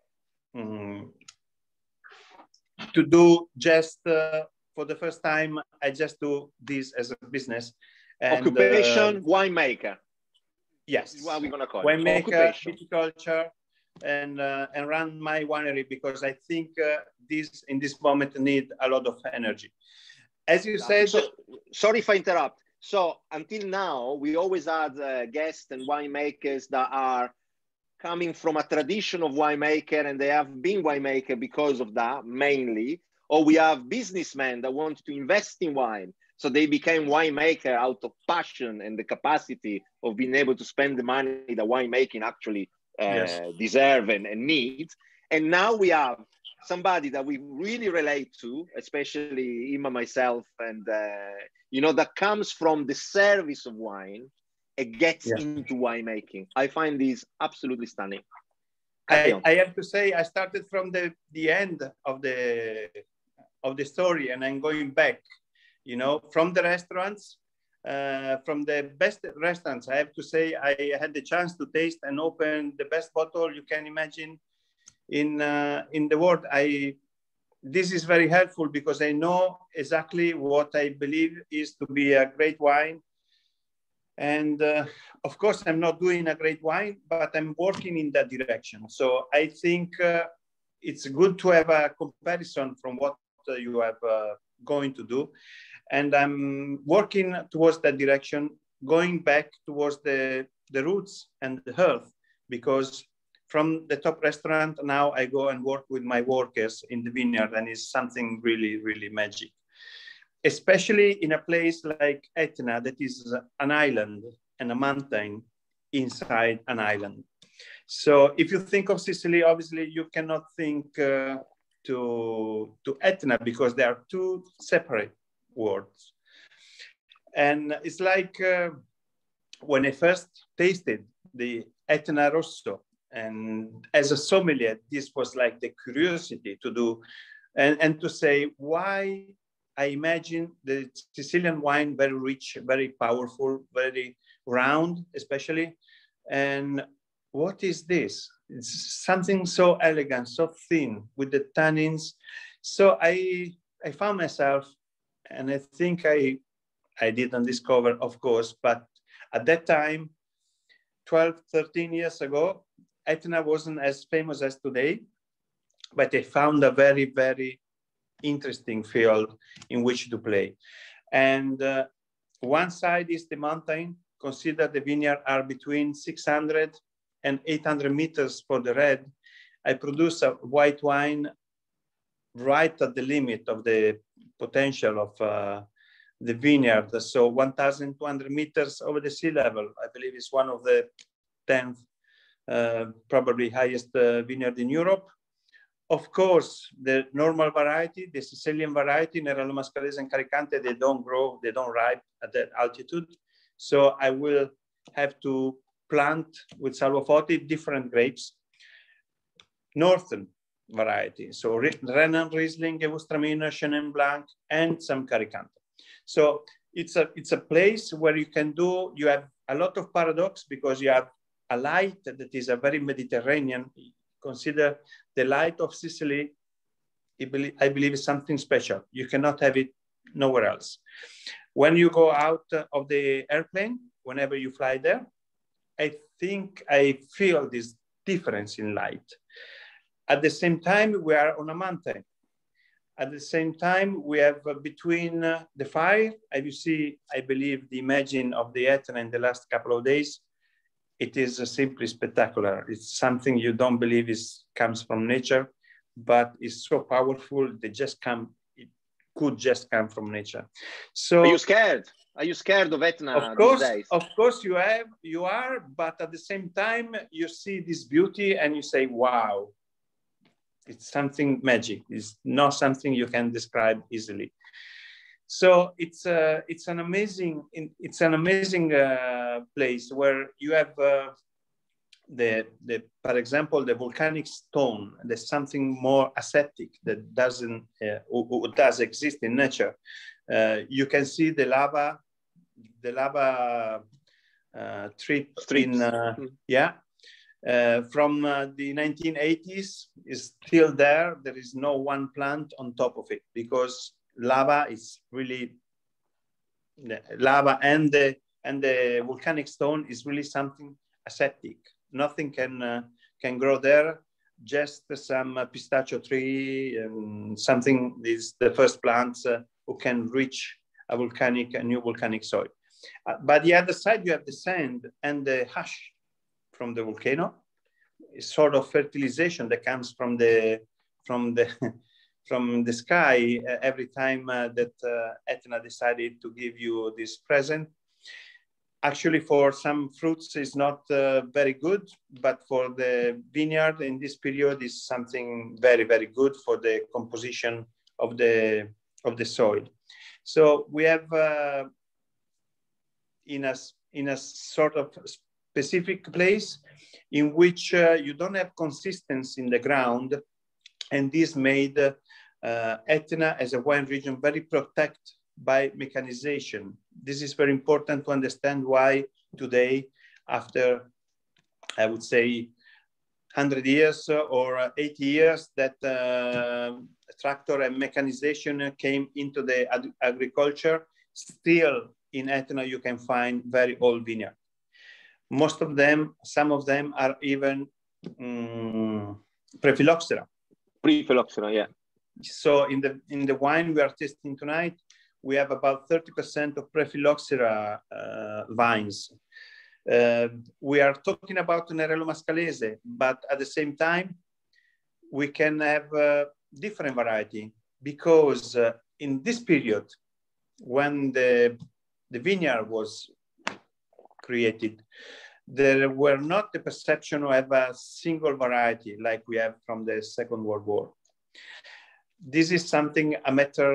[SPEAKER 4] um, to do just uh, for the first time. I just do this as a business.
[SPEAKER 1] And, Occupation uh, winemaker.
[SPEAKER 4] Yes.
[SPEAKER 1] What we're gonna call it?
[SPEAKER 4] winemaker, viticulture, and uh, and run my winery because I think uh, this in this moment need a lot of energy as you said.
[SPEAKER 1] So, sorry if I interrupt. So until now, we always had uh, guests and winemakers that are coming from a tradition of winemaker and they have been winemaker because of that mainly. Or we have businessmen that want to invest in wine. So they became winemaker out of passion and the capacity of being able to spend the money that winemaking actually yes. deserve and, and needs. And now we have somebody that we really relate to, especially Ima, myself, and uh, you know that comes from the service of wine and gets yeah. into winemaking. I find these absolutely stunning.
[SPEAKER 4] I, I, have to say, I started from the the end of the of the story, and I'm going back. You know, from the restaurants, uh, from the best restaurants. I have to say, I had the chance to taste and open the best bottle you can imagine in uh, in the world. I this is very helpful because I know exactly what I believe is to be a great wine. And uh, of course, I'm not doing a great wine, but I'm working in that direction. So I think uh, it's good to have a comparison from what uh, you are uh, going to do. And I'm working towards that direction, going back towards the, the roots and the earth, because from the top restaurant, now I go and work with my workers in the vineyard, and it's something really, really magic. Especially in a place like Etna, that is an island and a mountain inside an island. So if you think of Sicily, obviously you cannot think uh, to, to Etna because they are two separate worlds. And it's like uh, when I first tasted the Etna Rosso, and as a sommelier, this was like the curiosity to do and, and to say why I imagine the Sicilian wine very rich, very powerful, very round, especially. And what is this? It's something so elegant, so thin with the tannins. So I I found myself, and I think I I didn't discover, of course, but at that time, 12, 13 years ago, Etna wasn't as famous as today, but I found a very, very interesting field in which to play. And uh, one side is the mountain. Consider the vineyard are between 600 and 800 meters for the red. I produce a white wine right at the limit of the potential of uh, the vineyard. So 1,200 meters over the sea level, I believe is one of the 10th uh, probably highest uh, vineyard in Europe. Of course, the normal variety, the Sicilian variety, Nerello Mascalese and Carricante, they don't grow, they don't ripe at that altitude. So I will have to plant with Salvo Foti different grapes. Northern, variety. So Renan Riesling, Gewürztraminer, Chenin Blanc, and some Carricante. So it's a, it's a place where you can do, you have a lot of paradox because you have a light that is a very Mediterranean. Consider the light of Sicily, I believe is something special. You cannot have it nowhere else. When you go out of the airplane, whenever you fly there, I think I feel this difference in light. At the same time, we are on a mountain. At the same time, we have uh, between uh, the fire, as you see, I believe the imagine of the Etna in the last couple of days, it is uh, simply spectacular. It's something you don't believe is comes from nature, but it's so powerful. They just come, it could just come from nature. So
[SPEAKER 1] are you scared? Are you scared of Etna?
[SPEAKER 4] Of course, of course you have, you are, but at the same time, you see this beauty and you say, wow, it's something magic. It's not something you can describe easily. So it's uh, it's an amazing it's an amazing uh, place where you have uh, the the for example the volcanic stone. There's something more ascetic that doesn't uh, does exist in nature. Uh, you can see the lava the lava uh, trip in mm-hmm. yeah uh, from uh, the 1980s is still there. There is no one plant on top of it because lava is really lava and the and the volcanic stone is really something ascetic. Nothing can uh, can grow there. Just some uh, pistachio tree and something is the first plants uh, who can reach a volcanic a new volcanic soil. Uh, but the other side you have the sand and the ash from the volcano, sort of fertilization that comes from the from the from the sky uh, every time uh, that uh, Etna decided to give you this present. Actually, for some fruits is not uh, very good, but for the vineyard in this period is something very very good for the composition of the of the soil. So we have uh, in a in a sort of specific place in which uh, you don't have consistency in the ground. And this made uh, Etna as a wine region very protected by mechanization. This is very important to understand why today, after I would say 100 years or 80 years that uh, tractor and mechanization came into the ag agriculture, still in Etna you can find very old vineyard most of them, some of them are even um, Prephyloxera.
[SPEAKER 1] Prephyloxera, yeah.
[SPEAKER 4] So in the in the wine we are tasting tonight, we have about 30% of Prephyloxera uh, vines. Uh, we are talking about Nerello Mascalese, but at the same time, we can have a different variety because uh, in this period, when the, the vineyard was created, there were not the perception of a single variety like we have from the Second World War. This is something, a matter,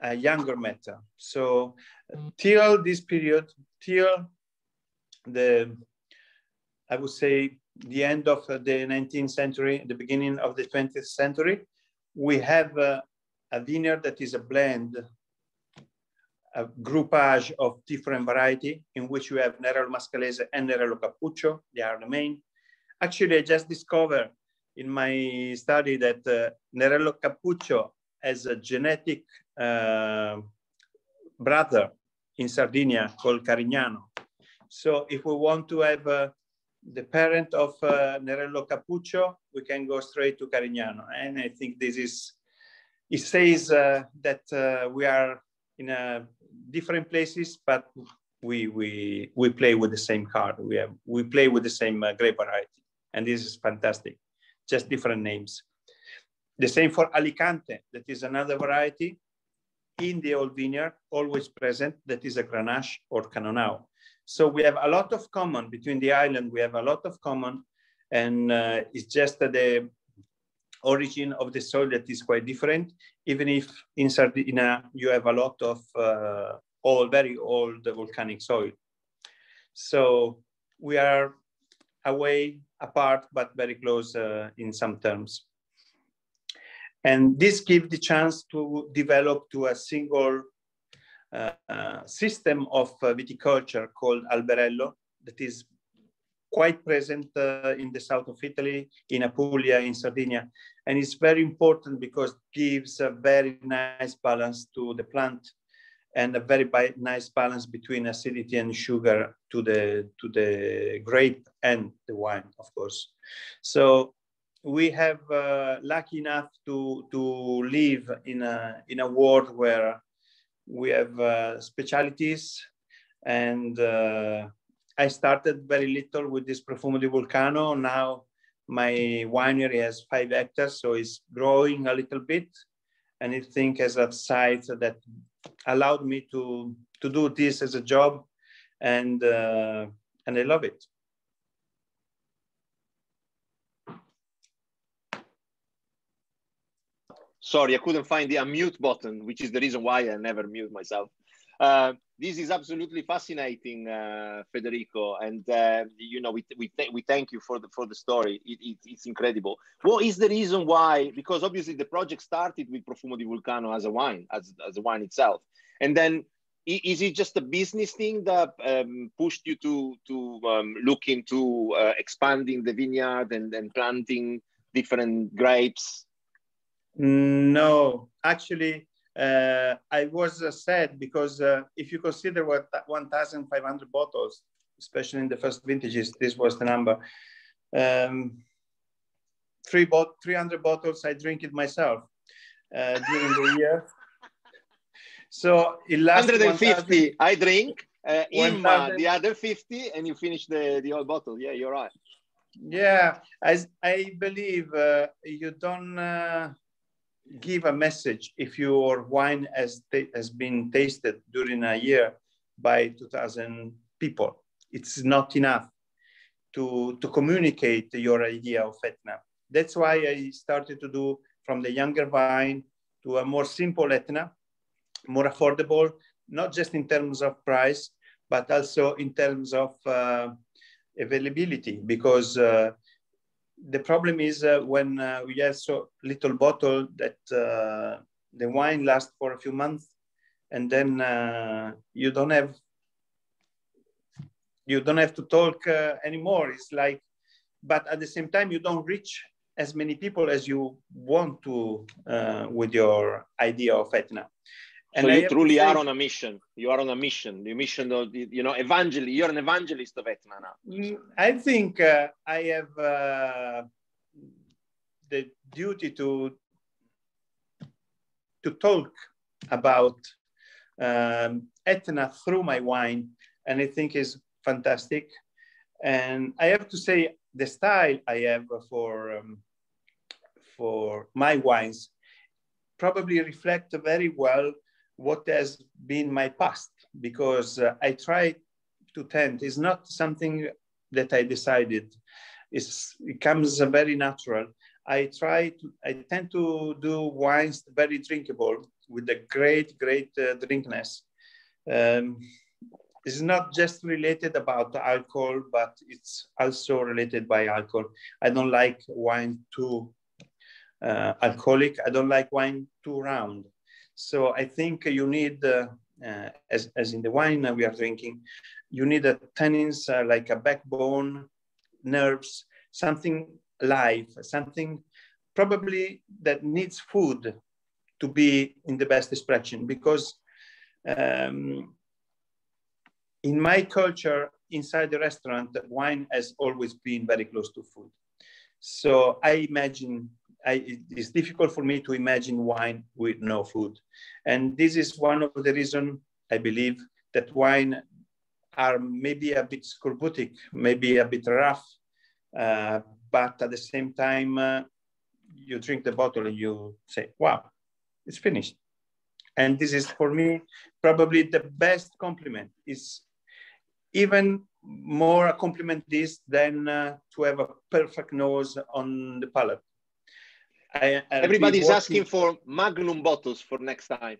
[SPEAKER 4] a younger matter. So till this period, till the, I would say, the end of the 19th century, the beginning of the 20th century, we have a, a vineyard that is a blend a groupage of different variety in which you have Nerello Mascalese and Nerello Cappuccio. They are the main. Actually, I just discovered in my study that uh, Nerello Cappuccio has a genetic uh, brother in Sardinia called Carignano. So if we want to have uh, the parent of uh, Nerello Cappuccio, we can go straight to Carignano. And I think this is, it says uh, that uh, we are in a different places, but we we we play with the same card. We have we play with the same uh, grape variety, and this is fantastic. Just different names. The same for Alicante. That is another variety in the old vineyard, always present. That is a Grenache or Cannonau. So we have a lot of common between the island. We have a lot of common, and uh, it's just that the origin of the soil that is quite different, even if in Sardinia you have a lot of uh, old, very old volcanic soil. So we are away, apart, but very close uh, in some terms. And this gives the chance to develop to a single uh, uh, system of uh, viticulture called Alberello that is quite present uh, in the south of Italy, in Apulia, in Sardinia. And it's very important because it gives a very nice balance to the plant and a very nice balance between acidity and sugar to the, to the grape and the wine, of course. So we have uh, lucky enough to, to live in a, in a world where we have uh, specialities and uh, I started very little with this Profumo di Vulcano. Now my winery has five hectares, so it's growing a little bit. And I think as a site that allowed me to, to do this as a job and, uh, and I love it.
[SPEAKER 1] Sorry, I couldn't find the unmute button, which is the reason why I never mute myself. Uh, this is absolutely fascinating, uh, Federico, and uh, you know we we, th we thank you for the for the story. It, it, it's incredible. What is the reason why? Because obviously the project started with Profumo di Vulcano as a wine, as as a wine itself, and then is it just a business thing that um, pushed you to to um, look into uh, expanding the vineyard and, and planting different grapes?
[SPEAKER 4] No, actually, uh, I was uh, sad because uh, if you consider what 1,500 bottles, especially in the first vintages, this was the number. Um, three bot 300 bottles, I drink it myself uh, during the year. So it lasts
[SPEAKER 1] 150 I drink, uh, the other 50, and you finish the, the whole bottle. Yeah, you're right.
[SPEAKER 4] Yeah, I, I believe uh, you don't uh, give a message if your wine has, has been tasted during a year by 2000 people. It's not enough to, to communicate your idea of Etna. That's why I started to do from the younger vine to a more simple Etna, more affordable, not just in terms of price, but also in terms of uh, availability, because uh, the problem is uh, when uh, we have so little bottle that uh, the wine lasts for a few months and then uh, you don't have you don't have to talk uh, anymore. It's like but at the same time you don't reach as many people as you want to uh, with your idea of etna
[SPEAKER 1] and so you truly are on a mission. You are on a mission. The mission of the, you know, evangelist. You're an evangelist of Etna now.
[SPEAKER 4] Mm, I think uh, I have uh, the duty to to talk about um, Etna through my wine, and I think is fantastic. And I have to say, the style I have for um, for my wines probably reflect very well what has been my past because uh, I try to tend. It's not something that I decided. It's, it comes very natural. I try to, I tend to do wines very drinkable with a great, great uh, drinkness. Um, it's not just related about alcohol, but it's also related by alcohol. I don't like wine too uh, alcoholic. I don't like wine too round. So I think you need, uh, uh, as, as in the wine we are drinking, you need a tannins uh, like a backbone, nerves, something live, something probably that needs food to be in the best expression because um, in my culture inside the restaurant wine has always been very close to food. So i imagine I, it's difficult for me to imagine wine with no food. And this is one of the reasons I believe that wine are maybe a bit scorbutic, maybe a bit rough, uh, but at the same time, uh, you drink the bottle and you say, wow, it's finished. And this is for me probably the best compliment. Is even more a compliment this than uh, to have a perfect nose on the palate.
[SPEAKER 1] I, Everybody's asking for Magnum bottles for next time.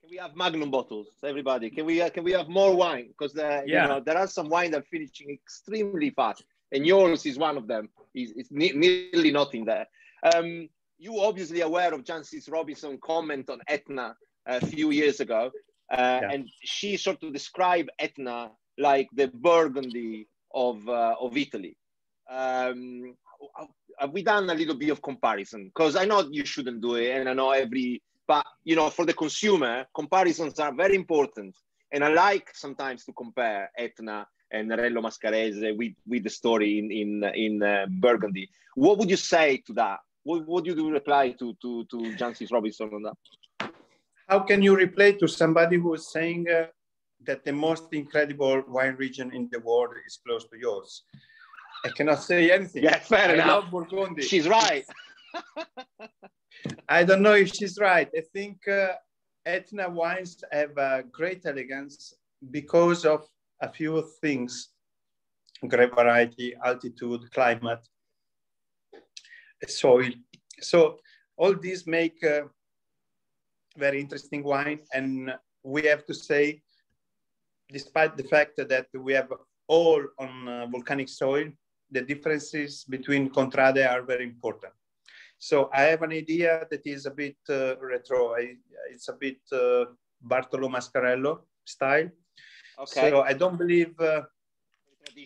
[SPEAKER 1] Can we have Magnum bottles, everybody? Can we uh, can we have more wine? Because uh, yeah. you know there are some wine that are finishing extremely fast, and yours is one of them. It's, it's nearly nothing there. Um, you obviously aware of Jancis Robinson comment on Etna a few years ago, uh, yeah. and she sort of described Etna like the Burgundy of uh, of Italy. Um, have we done a little bit of comparison? Because I know you shouldn't do it, and I know every, but you know, for the consumer, comparisons are very important. And I like sometimes to compare Etna and Nerello Mascalese with, with the story in in in uh, Burgundy. What would you say to that? What would you do reply to to to Jancis Robinson on that?
[SPEAKER 4] How can you reply to somebody who is saying uh, that the most incredible wine region in the world is close to yours? I cannot say anything.
[SPEAKER 1] Yeah, fair
[SPEAKER 4] I
[SPEAKER 1] enough.
[SPEAKER 4] love Burgundy.
[SPEAKER 1] She's right.
[SPEAKER 4] I don't know if she's right. I think uh, Etna wines have a great elegance because of a few things grape variety, altitude, climate, soil. So all these make a very interesting wine. And we have to say, despite the fact that we have all on uh, volcanic soil, the differences between contrade are very important. So I have an idea that is a bit uh, retro. I, it's a bit uh, Bartolo Mascarello style. Okay. So I don't believe uh,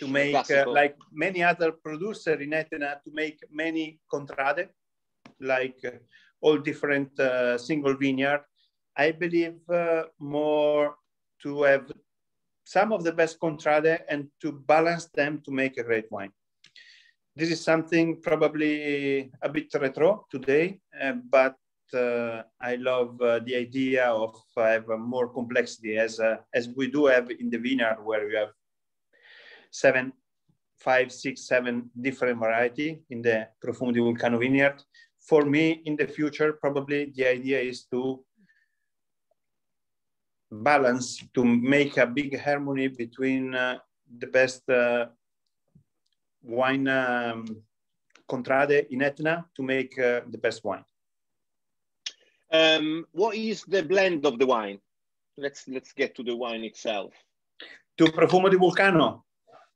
[SPEAKER 4] to make uh, like many other producers in Etna to make many contrade, like uh, all different uh, single vineyard. I believe more to have some of the best contrade and to balance them to make a great wine. This is something probably a bit retro today, uh, but uh, I love uh, the idea of have more complexity as uh, as we do have in the vineyard where we have seven, five, six, seven different variety in the Profumo di Vulcano vineyard. For me, in the future, probably the idea is to balance to make a big harmony between uh, the best uh, wine um, contrade in Etna to make uh, the best wine.
[SPEAKER 1] Um, what is the blend of the wine? Let's let's get to the wine itself.
[SPEAKER 4] To Profumo di Vulcano.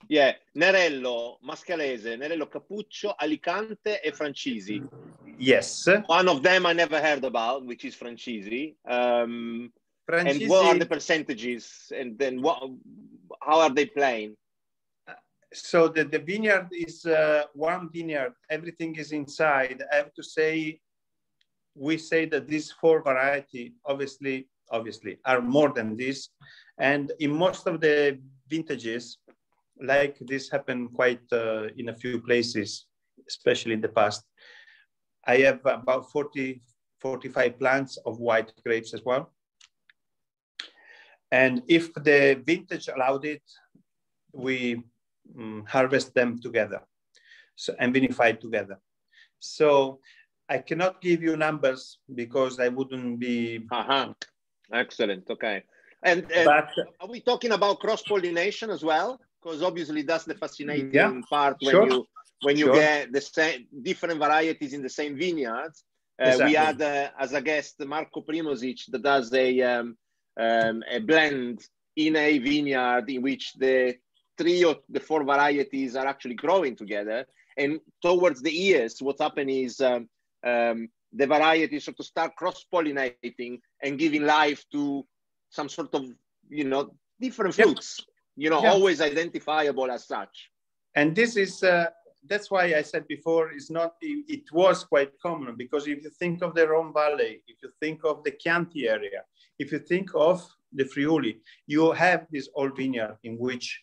[SPEAKER 1] Yeah, Nerello, Mascalese, Nerello Cappuccio, Alicante e Francisi.
[SPEAKER 4] Yes.
[SPEAKER 1] One of them I never heard about, which is Francisi. Um, Francisi. And what are the percentages? And then what? How are they playing?
[SPEAKER 4] So the, the vineyard is uh, one vineyard. Everything is inside. I have to say we say that these four variety obviously obviously are more than this. And in most of the vintages like this happened quite uh, in a few places especially in the past. I have about 40 45 plants of white grapes as well. And if the vintage allowed it we um, harvest them together so, and vinify together. So I cannot give you numbers because I wouldn't be.
[SPEAKER 1] Uh-huh. Excellent. Okay. And, and but, are we talking about cross pollination as well? Because obviously that's the fascinating yeah, part when sure. you when you sure. get the same different varieties in the same vineyard. Uh, exactly. We had uh, as a guest Marco Primosic that does a um, um, a blend in a vineyard in which the three or the four varieties are actually growing together. And towards the years, what's happening is um, um, the varieties sort of start cross-pollinating and giving life to some sort of, you know, different fruits, yep. you know, yep. always identifiable as such.
[SPEAKER 4] And this is, uh, that's why I said before, it's not, it, it was quite common because if you think of the Rhone Valley, if you think of the Chianti area, if you think of the Friuli, you have this old vineyard in which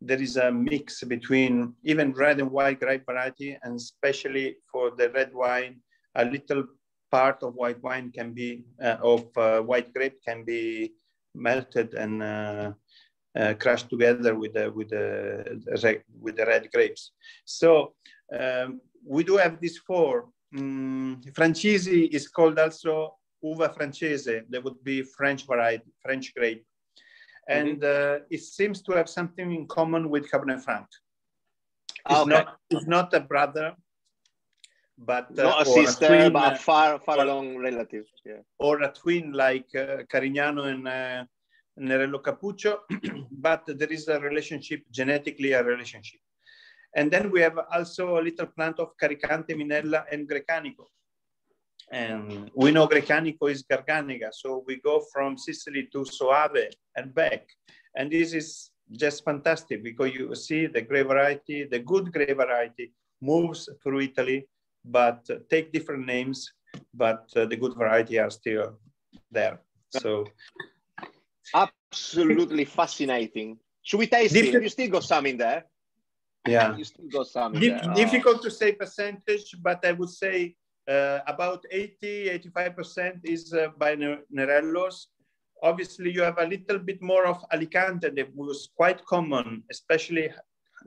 [SPEAKER 4] there is a mix between even red and white grape variety, and especially for the red wine, a little part of white wine can be, uh, of uh, white grape can be melted and uh, uh crushed together with the, with, the, with the red grapes. So um, we do have these four. Francisi is called also uva francese. That would be French variety, French grape and mm-hmm. uh, it seems to have something in common with Cabernet Franc. It's, okay. not, it's not a brother, but
[SPEAKER 1] uh, not a sister, a twin, but uh, far far along relative. Yeah.
[SPEAKER 4] Or a twin like uh, Carignano and uh, Nerello Cappuccio, but there is a relationship, genetically a relationship. And then we have also a little plant of Carricante, Minella, and Grecanico. And we know Grecanico is Garganega, so we go from Sicily to Soave and back. And this is just fantastic because you see the grape variety, the good grape variety moves through Italy, but take different names, but uh, the good variety are still there. So
[SPEAKER 1] absolutely fascinating. Should we taste it? You still got some in there.
[SPEAKER 4] Yeah,
[SPEAKER 1] you still got some.
[SPEAKER 4] Dif difficult oh. to say percentage, but I would say uh, about 80, 85% is uh, by Nerellos. Obviously, you have a little bit more of Alicante that was quite common, especially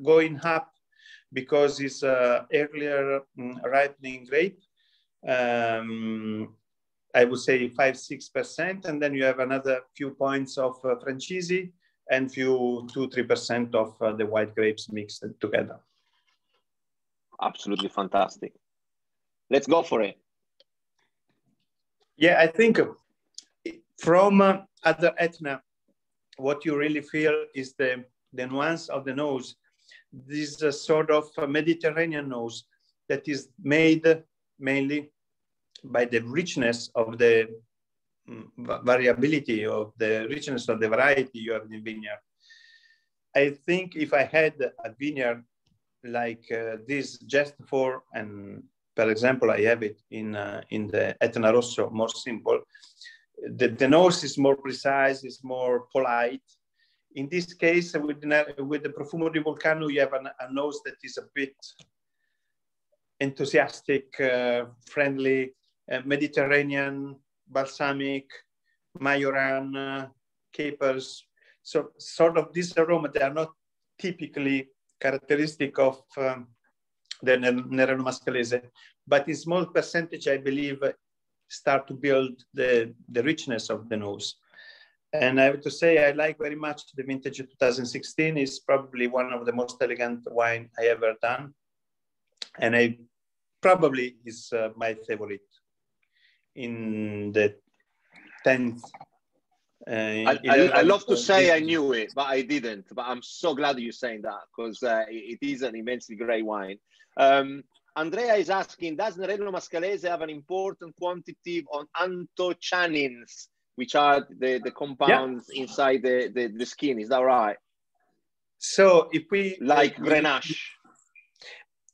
[SPEAKER 4] going up because it's uh, earlier um, ripening grape. Um, I would say five, six percent, and then you have another few points of uh, Francisi and few two, three percent of uh, the white grapes mixed together.
[SPEAKER 1] Absolutely fantastic. Let's go for it.
[SPEAKER 4] Yeah, I think from uh, other Etna, what you really feel is the, the nuance of the nose. This uh, sort of Mediterranean nose that is made mainly by the richness of the um, variability of the richness of the variety you have in the vineyard. I think if I had a vineyard like uh, this just for and for example, I have it in, uh, in the Etna Rosso, more simple. The, the nose is more precise, is more polite. In this case, with, with the Profumo di Vulcano, you have an, a nose that is a bit enthusiastic, uh, friendly, uh, Mediterranean, balsamic, majoran, uh, capers. So sort of this aroma, they are not typically characteristic of um, the Mascalese, but in small percentage, I believe, start to build the, the richness of the nose. And I have to say, I like very much the vintage of 2016 is probably one of the most elegant wine I ever done. And I probably is uh, my favorite in the 10th.
[SPEAKER 1] Uh, I, I, I, love to say I knew it, but I didn't. But I'm so glad you're saying that because uh, it is an immensely great wine. Um, Andrea is asking, does Nerello Mascalese have an important quantity on anthocyanins, which are the, the compounds yeah. inside the, the, the, skin? Is that right?
[SPEAKER 4] So if we...
[SPEAKER 1] Like Grenache.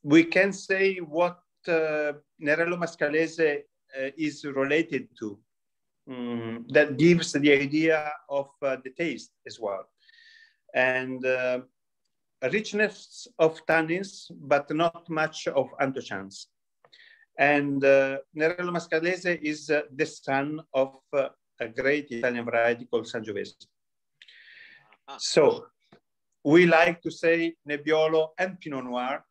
[SPEAKER 4] We can say what uh, Nerello Mascalese uh, is related to. Mm, that gives the idea of uh, the taste as well. And uh, richness of tannins, but not much of anthocyans. And uh, Nerello Mascalese is uh, the son of uh, a great Italian variety called Sangiovese. Ah. So we like to say Nebbiolo and Pinot Noir,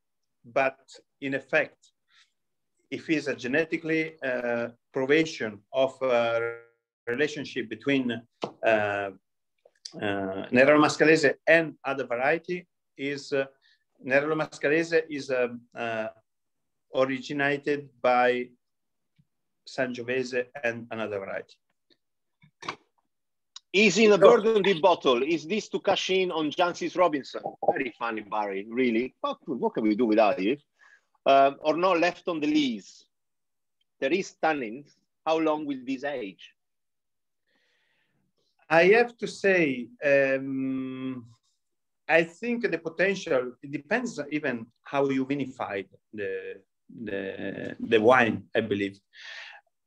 [SPEAKER 4] but in effect, if it's a genetically uh, probation of a relationship between uh, uh, Nerello Mascalese and other variety, is uh, Nerello Mascalese is uh, uh, originated by Sangiovese and another variety.
[SPEAKER 1] Is in a burgundy bottle. Is this to cash in on Jancis Robinson? Very funny, Barry. Really? What, what can we do without you? Um, or not left on the lees? There is tannins. How long will this age?
[SPEAKER 4] I have to say, um, I think the potential, it depends even how you vinify the, the, the wine, I believe.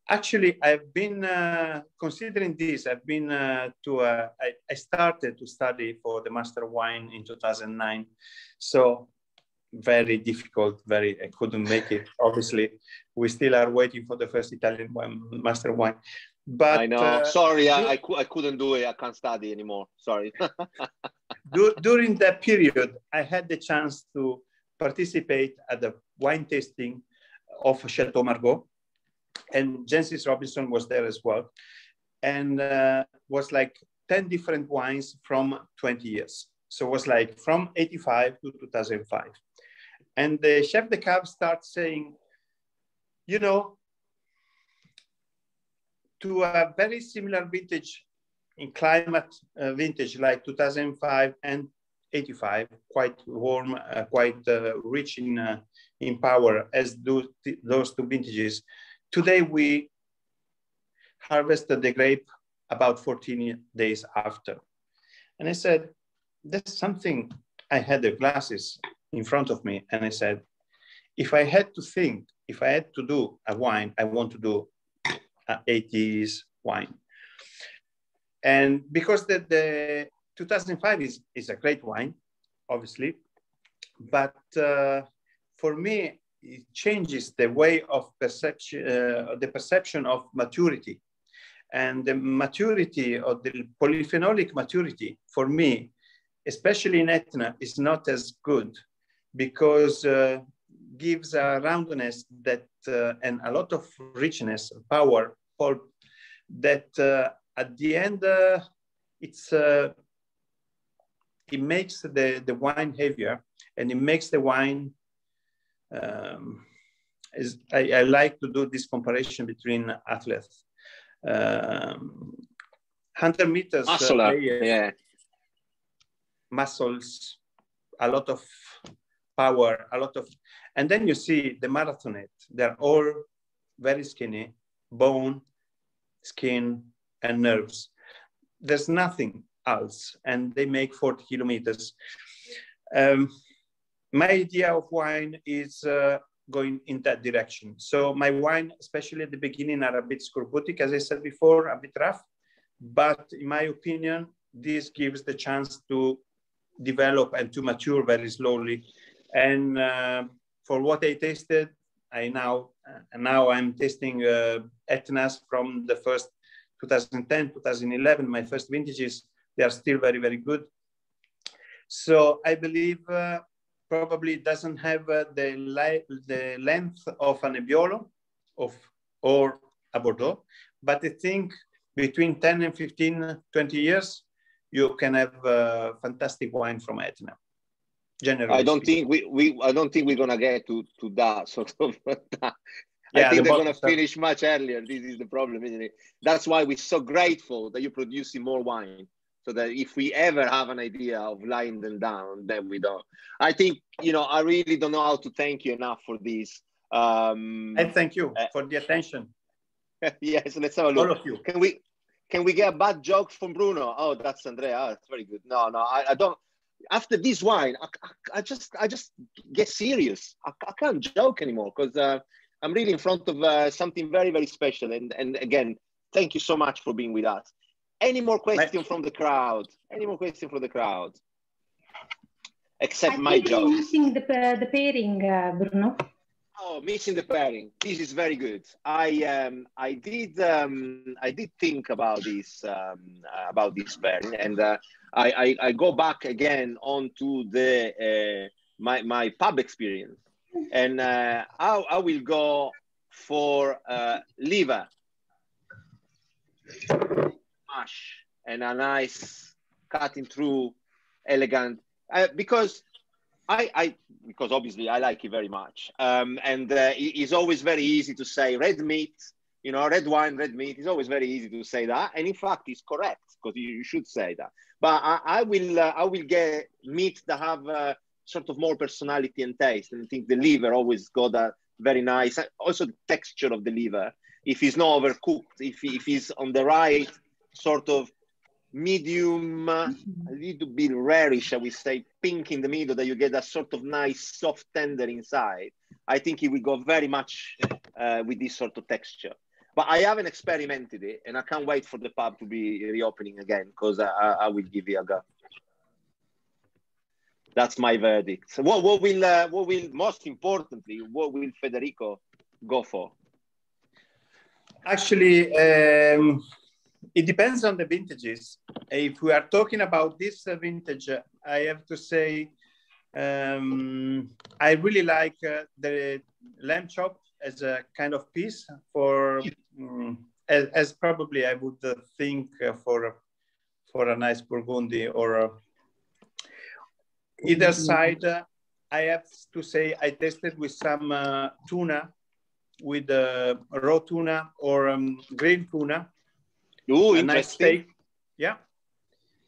[SPEAKER 4] Actually, I've been uh, considering this. I've been uh, to, uh, I, I, started to study for the Master Wine in 2009. So very difficult, very, I couldn't make it. Obviously, we still are waiting for the first Italian wine, Master Wine. But
[SPEAKER 1] I know. Uh, Sorry, I, I, I, couldn't do it. I can't study anymore. Sorry.
[SPEAKER 4] during that period, I had the chance to participate at the wine tasting of Chateau Margaux, and Jancis Robinson was there as well, and uh, was like 10 different wines from 20 years. So it was like from 85 to 2005. And the chef de cave starts saying, you know, to a very similar vintage in climate uh, vintage like 2005 and 85, quite warm, uh, quite uh, rich in, uh, in power as do those two vintages. today we harvested the grape about 14 days after. And I said, that's something, I had the glasses in front of me and I said, if I had to think, if I had to do a wine, I want to do 80s wine. And because the, the 2005 is, is a great wine, obviously, but uh, for me, it changes the way of perception, uh, the perception of maturity. And the maturity or the polyphenolic maturity for me, especially in Etna, is not as good because uh, gives a roundness that uh, and a lot of richness, power, pulp, that uh, at the end uh, it's uh, it makes the, the wine heavier and it makes the wine um, is I, I, like to do this comparison between athletes. Um, 100 meters
[SPEAKER 1] Muscular, uh, yeah.
[SPEAKER 4] muscles, a lot of power, a lot of, and then you see the marathonette, they're all very skinny, bone, skin, and nerves. There's nothing else, and they make 40 kilometers. Um, my idea of wine is uh, going in that direction. So my wine, especially at the beginning, are a bit scorbutic, as I said before, a bit rough. But in my opinion, this gives the chance to develop and to mature very slowly. And uh, for what I tasted, I now uh, now I'm tasting uh, Etnas from the first 2010, 2011, my first vintages. They are still very, very good. So I believe uh, probably doesn't have uh, the, the length of a Nebbiolo of, or a Bordeaux, but I think between 10 and 15, 20 years, you can have uh, fantastic wine from Etna.
[SPEAKER 1] Generally, I don't speaking. think we, we I don't think we're gonna get to, to that sort of. I yeah, think the they're gonna finish much earlier. This is the problem, isn't it? That's why we're so grateful that you're producing more wine so that if we ever have an idea of lying them down, then we don't. I think, you know, I really don't know how to thank you enough for this. Um,
[SPEAKER 4] and thank you uh, for the attention.
[SPEAKER 1] yes, let's have a look. All of you. Can we can we get a bad joke from Bruno? Oh, that's Andrea. Oh, that's very good. No, no, I, I don't. After this wine, I, I, I, just I just get serious. I, I can't joke anymore because uh, I'm really in front of uh, something very very special. And and again, thank you so much for being with us. Any more questions from the crowd? Any more questions from the crowd? Except I my job.
[SPEAKER 2] Missing the, the pairing, uh, Bruno.
[SPEAKER 1] Oh, missing the pairing. This is very good. I um, I did um, I did think about this um, about this pairing, and uh, I, I, I go back again onto the uh, my my pub experience, and uh, I I will go for uh, liver mash and a nice cutting through, elegant. Uh, because I, I, because obviously I like it very much, um, and uh, it's always very easy to say red meat. You know, red wine, red meat. It's always very easy to say that, and in fact, it's correct because you, should say that. But I, I will, uh, I will get meat that have uh, sort of more personality and taste, and I think the liver always got a very nice. Also, the texture of the liver. If it's not overcooked, if if it's on the right sort of medium, a little bit rarish, shall we say, pink in the middle, that you get a sort of nice soft tender inside. I think it will go very much uh, with this sort of texture. But I haven't experimented it, and I can't wait for the pub to be reopening again because I, I, will give it a go. That's my verdict. What, what will, uh, what will, most importantly, what will Federico go for?
[SPEAKER 4] Actually, um, it depends on the vintages. If we are talking about this vintage, I have to say um, I really like uh, the lamb chop as a kind of piece for um, as, as, probably I would think for for a nice Burgundy or a, either side. Uh, I have to say I tested with some uh, tuna, with uh, raw tuna or um, green tuna
[SPEAKER 1] Ooh,
[SPEAKER 4] a nice steak. Yeah.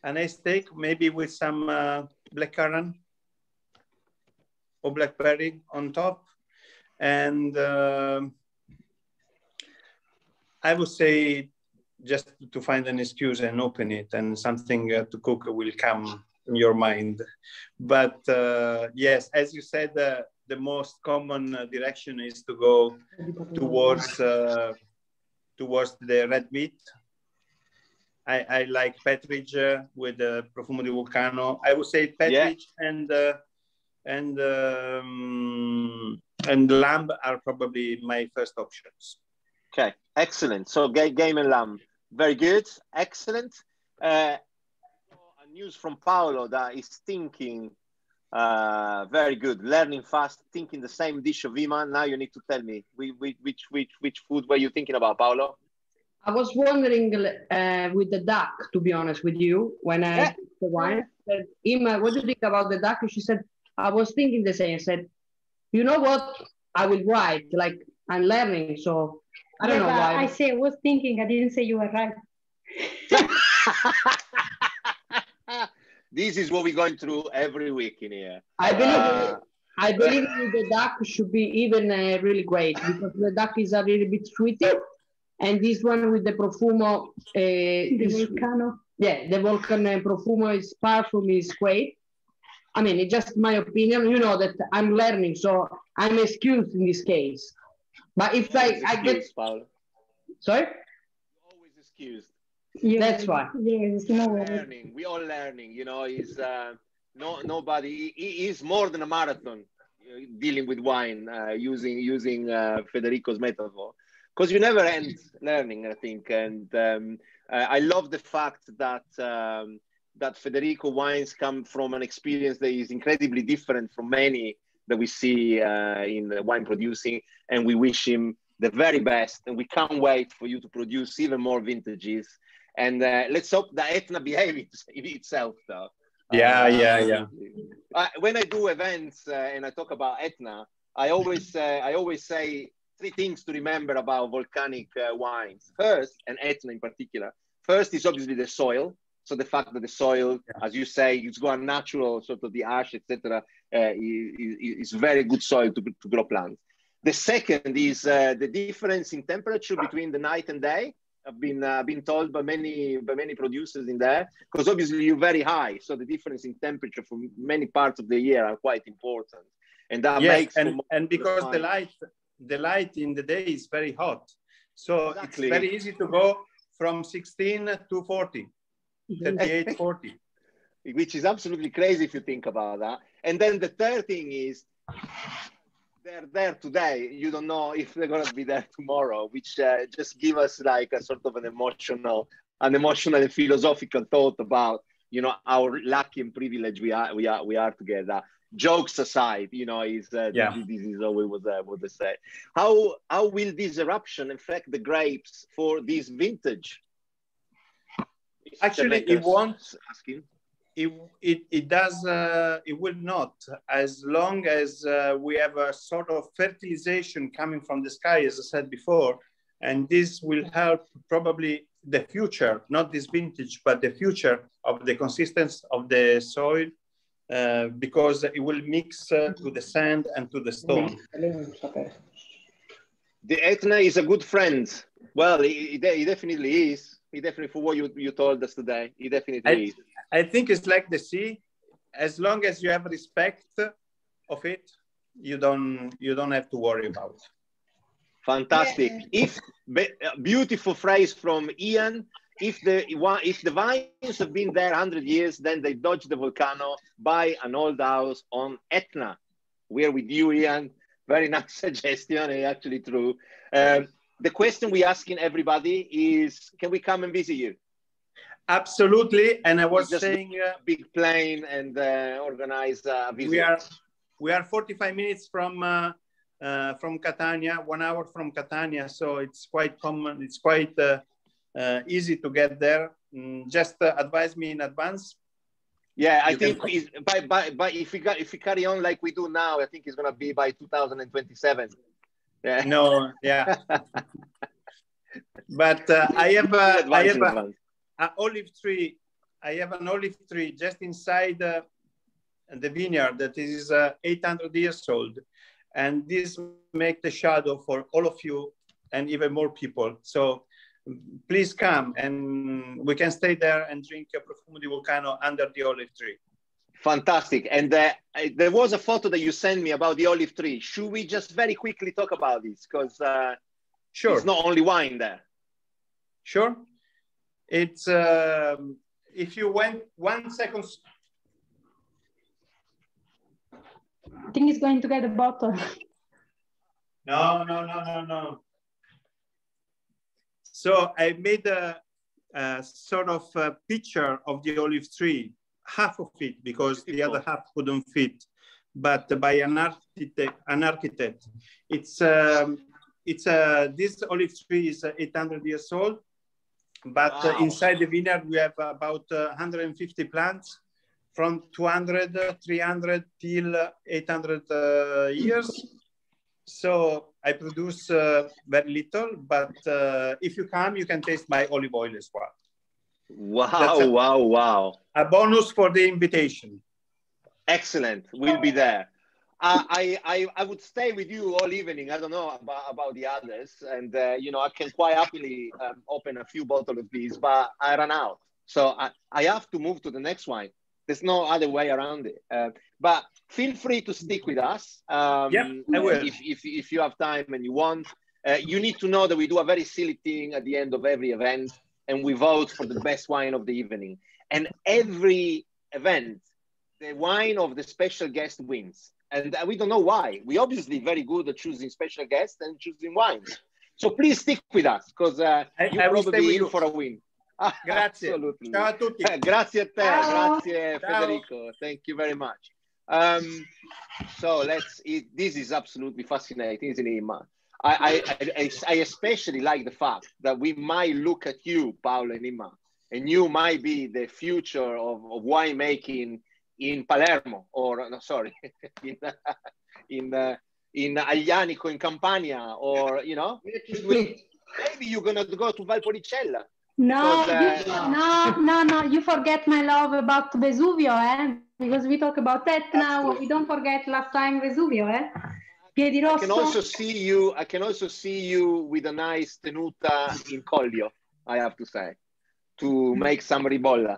[SPEAKER 4] A nice steak, maybe with some uh, black currant or blackberry on top. And uh, I would say just to find an excuse and open it, and something uh, to cook will come in your mind. But uh, yes, as you said, uh, the most common uh, direction is to go towards uh, towards the red meat. I, I like Pepperidge uh, with the Profumo di Vulcano. I would say Pepperidge yeah. and and um, and lamb are probably my first options.
[SPEAKER 1] Okay, excellent. So game and lamb, very good, excellent. Uh, news from Paolo that is thinking uh, very good, learning fast, thinking the same dish of Imma. Now you need to tell me which which which which food were you thinking about, Paolo?
[SPEAKER 3] I was wondering uh, with the duck, to be honest with you, when I yeah. the wine. Said, Imma, what do you think about the duck? And she said, I was thinking the same. I said, you know what? I will write. Like I'm learning, so I don't yeah, know why.
[SPEAKER 2] I say I was thinking. I didn't say you were right.
[SPEAKER 1] this is what we're going through every week in here.
[SPEAKER 3] I believe. Uh, I believe the duck should be even uh, really great because the duck is a little bit sweet, and this one with the profumo, uh,
[SPEAKER 2] the is, volcano.
[SPEAKER 3] Yeah, the volcano profumo is perfume is great. I mean, it's just my opinion. You know that I'm learning, so I'm excused in this case. But if I, I get,
[SPEAKER 1] Paolo.
[SPEAKER 3] sorry,
[SPEAKER 1] You're always excused.
[SPEAKER 3] Yeah, That's why.
[SPEAKER 2] Yes, no
[SPEAKER 1] learning. We all learning. You know, is uh, no nobody. He is more than a marathon uh, dealing with wine uh, using using uh, Federico's metaphor because you never end learning. I think, and um, I love the fact that. Um, that Federico wines come from an experience that is incredibly different from many that we see uh, in wine producing, and we wish him the very best. And we can't wait for you to produce even more vintages. And uh, let's hope that Etna behaves itself, though.
[SPEAKER 4] Yeah, uh, yeah, yeah.
[SPEAKER 1] when I do events uh, and I talk about Etna, I always uh, I always say three things to remember about volcanic uh, wines. First, and Etna in particular. First is obviously the soil so the fact that the soil, yeah. as you say, it's got natural sort of the ash, etc., uh, is, is, very good soil to, to grow plants. The second is uh, the difference in temperature between the night and day. I've been uh, been told by many by many producers in there because obviously you're very high, so the difference in temperature for many parts of the year are quite important, and that
[SPEAKER 4] yes,
[SPEAKER 1] makes
[SPEAKER 4] and, and because the light the light in the day is very hot, so exactly. it's very easy to go from 16 to 40. 38, 40.
[SPEAKER 1] Which is absolutely crazy if you think about that. And then the third thing is they're there today. You don't know if they're going to be there tomorrow, which uh, just give us like a sort of an emotional, an emotional and philosophical thought about, you know, our lucky and privilege we are, we are, we are together. Jokes aside, you know, is uh, yeah. this, is we was uh, what they say. How how will this eruption affect the grapes for this vintage?
[SPEAKER 4] Actually, it won't. Asking. It, it, it does, uh, it will not, as long as uh, we have a sort of fertilization coming from the sky, as I said before, and this will help probably the future, not this vintage, but the future of the consistency of the soil, uh, because it will mix uh, to the sand and to the stone.
[SPEAKER 1] The Etna is a good friend. Well, it, it definitely is he definitely for what you, you told us today. He definitely
[SPEAKER 4] I,
[SPEAKER 1] is.
[SPEAKER 4] I think it's like the sea. As long as you have respect of it, you don't you don't have to worry about.
[SPEAKER 1] Fantastic. Yeah. If beautiful phrase from Ian. If the if the vines have been there 100 years, then they dodge the volcano, buy an old house on Etna. We're with you, Ian. Very nice suggestion, actually true. Um, the question we're asking everybody is, can we come and visit you?
[SPEAKER 4] Absolutely. And I was just saying,
[SPEAKER 1] uh, big plane and uh, organize a visit.
[SPEAKER 4] We are we are 45 minutes from uh, uh, from Catania, one hour from Catania, so it's quite common. It's quite uh, uh, easy to get there. Mm, just uh, advise me in advance.
[SPEAKER 1] Yeah, I you think by, by, by if we got, if we carry on like we do now, I think it's gonna be by 2027.
[SPEAKER 4] Yeah. No, yeah. but uh, I have a, I have a, a, olive tree. I have an olive tree just inside uh, the vineyard that is uh, 800 years old, and this make the shadow for all of you and even more people. So please come and we can stay there and drink a Profumo di Vulcano under the olive tree.
[SPEAKER 1] Fantastic. And uh, there was a photo that you sent me about the olive tree. Should we just very quickly talk about this? Because uh, sure. it's not only wine there.
[SPEAKER 4] Sure. It's, um, if you went one second.
[SPEAKER 2] I think he's going to get a bottle.
[SPEAKER 4] No, no, no, no, no. So I made a, a sort of a picture of the olive tree half of it because the other half couldn't fit, but by an architect. An architect. It's um, it's uh, this olive tree is 800 years old, but uh, wow. uh, inside the vineyard we have about uh, 150 plants from 200, 300 till 800 uh, years. So I produce uh, very little, but if you come, you can taste my olive oil as well.
[SPEAKER 1] Wow, a, wow, wow.
[SPEAKER 4] A bonus for the invitation.
[SPEAKER 1] Excellent. We'll be there. Uh, I, I, I would stay with you all evening. I don't know about, about the others. And, uh, you know, I can quite happily um, open a few bottles of these, but I ran out. So I, I have to move to the next wine. There's no other way around it. Uh, but feel free to stick with us. Um,
[SPEAKER 4] yeah, I will.
[SPEAKER 1] If, if, if you have time and you want. Uh, you need to know that we do a very silly thing at the end of every event and we vote for the best wine of the evening. And every event, the wine of the special guest wins. And we don't know why. We're obviously very good at choosing special guests and choosing wines. So please stick with us because uh, you're probably in for a win.
[SPEAKER 4] Grazie.
[SPEAKER 1] Absolutely.
[SPEAKER 4] Ciao a tutti.
[SPEAKER 1] grazie a te, Ciao. grazie Ciao. Federico. Thank you very much. Um, so let's, it, this is absolutely fascinating, isn't it, Imma? I, I, I, especially like the fact that we might look at you, Paolo and Imma, and you might be the future of, of winemaking in Palermo, or no, sorry, in in uh, in Aglianico in Campania, or you know, maybe you're gonna go to Valpolicella.
[SPEAKER 2] No, because, uh, no, no, no. You forget my love about Vesuvio, eh? Because we talk about Etna. We don't forget last time Vesuvio, eh?
[SPEAKER 1] I can also see you. I can also see you with a nice tenuta in Collio. I have to say, to make some ribolla.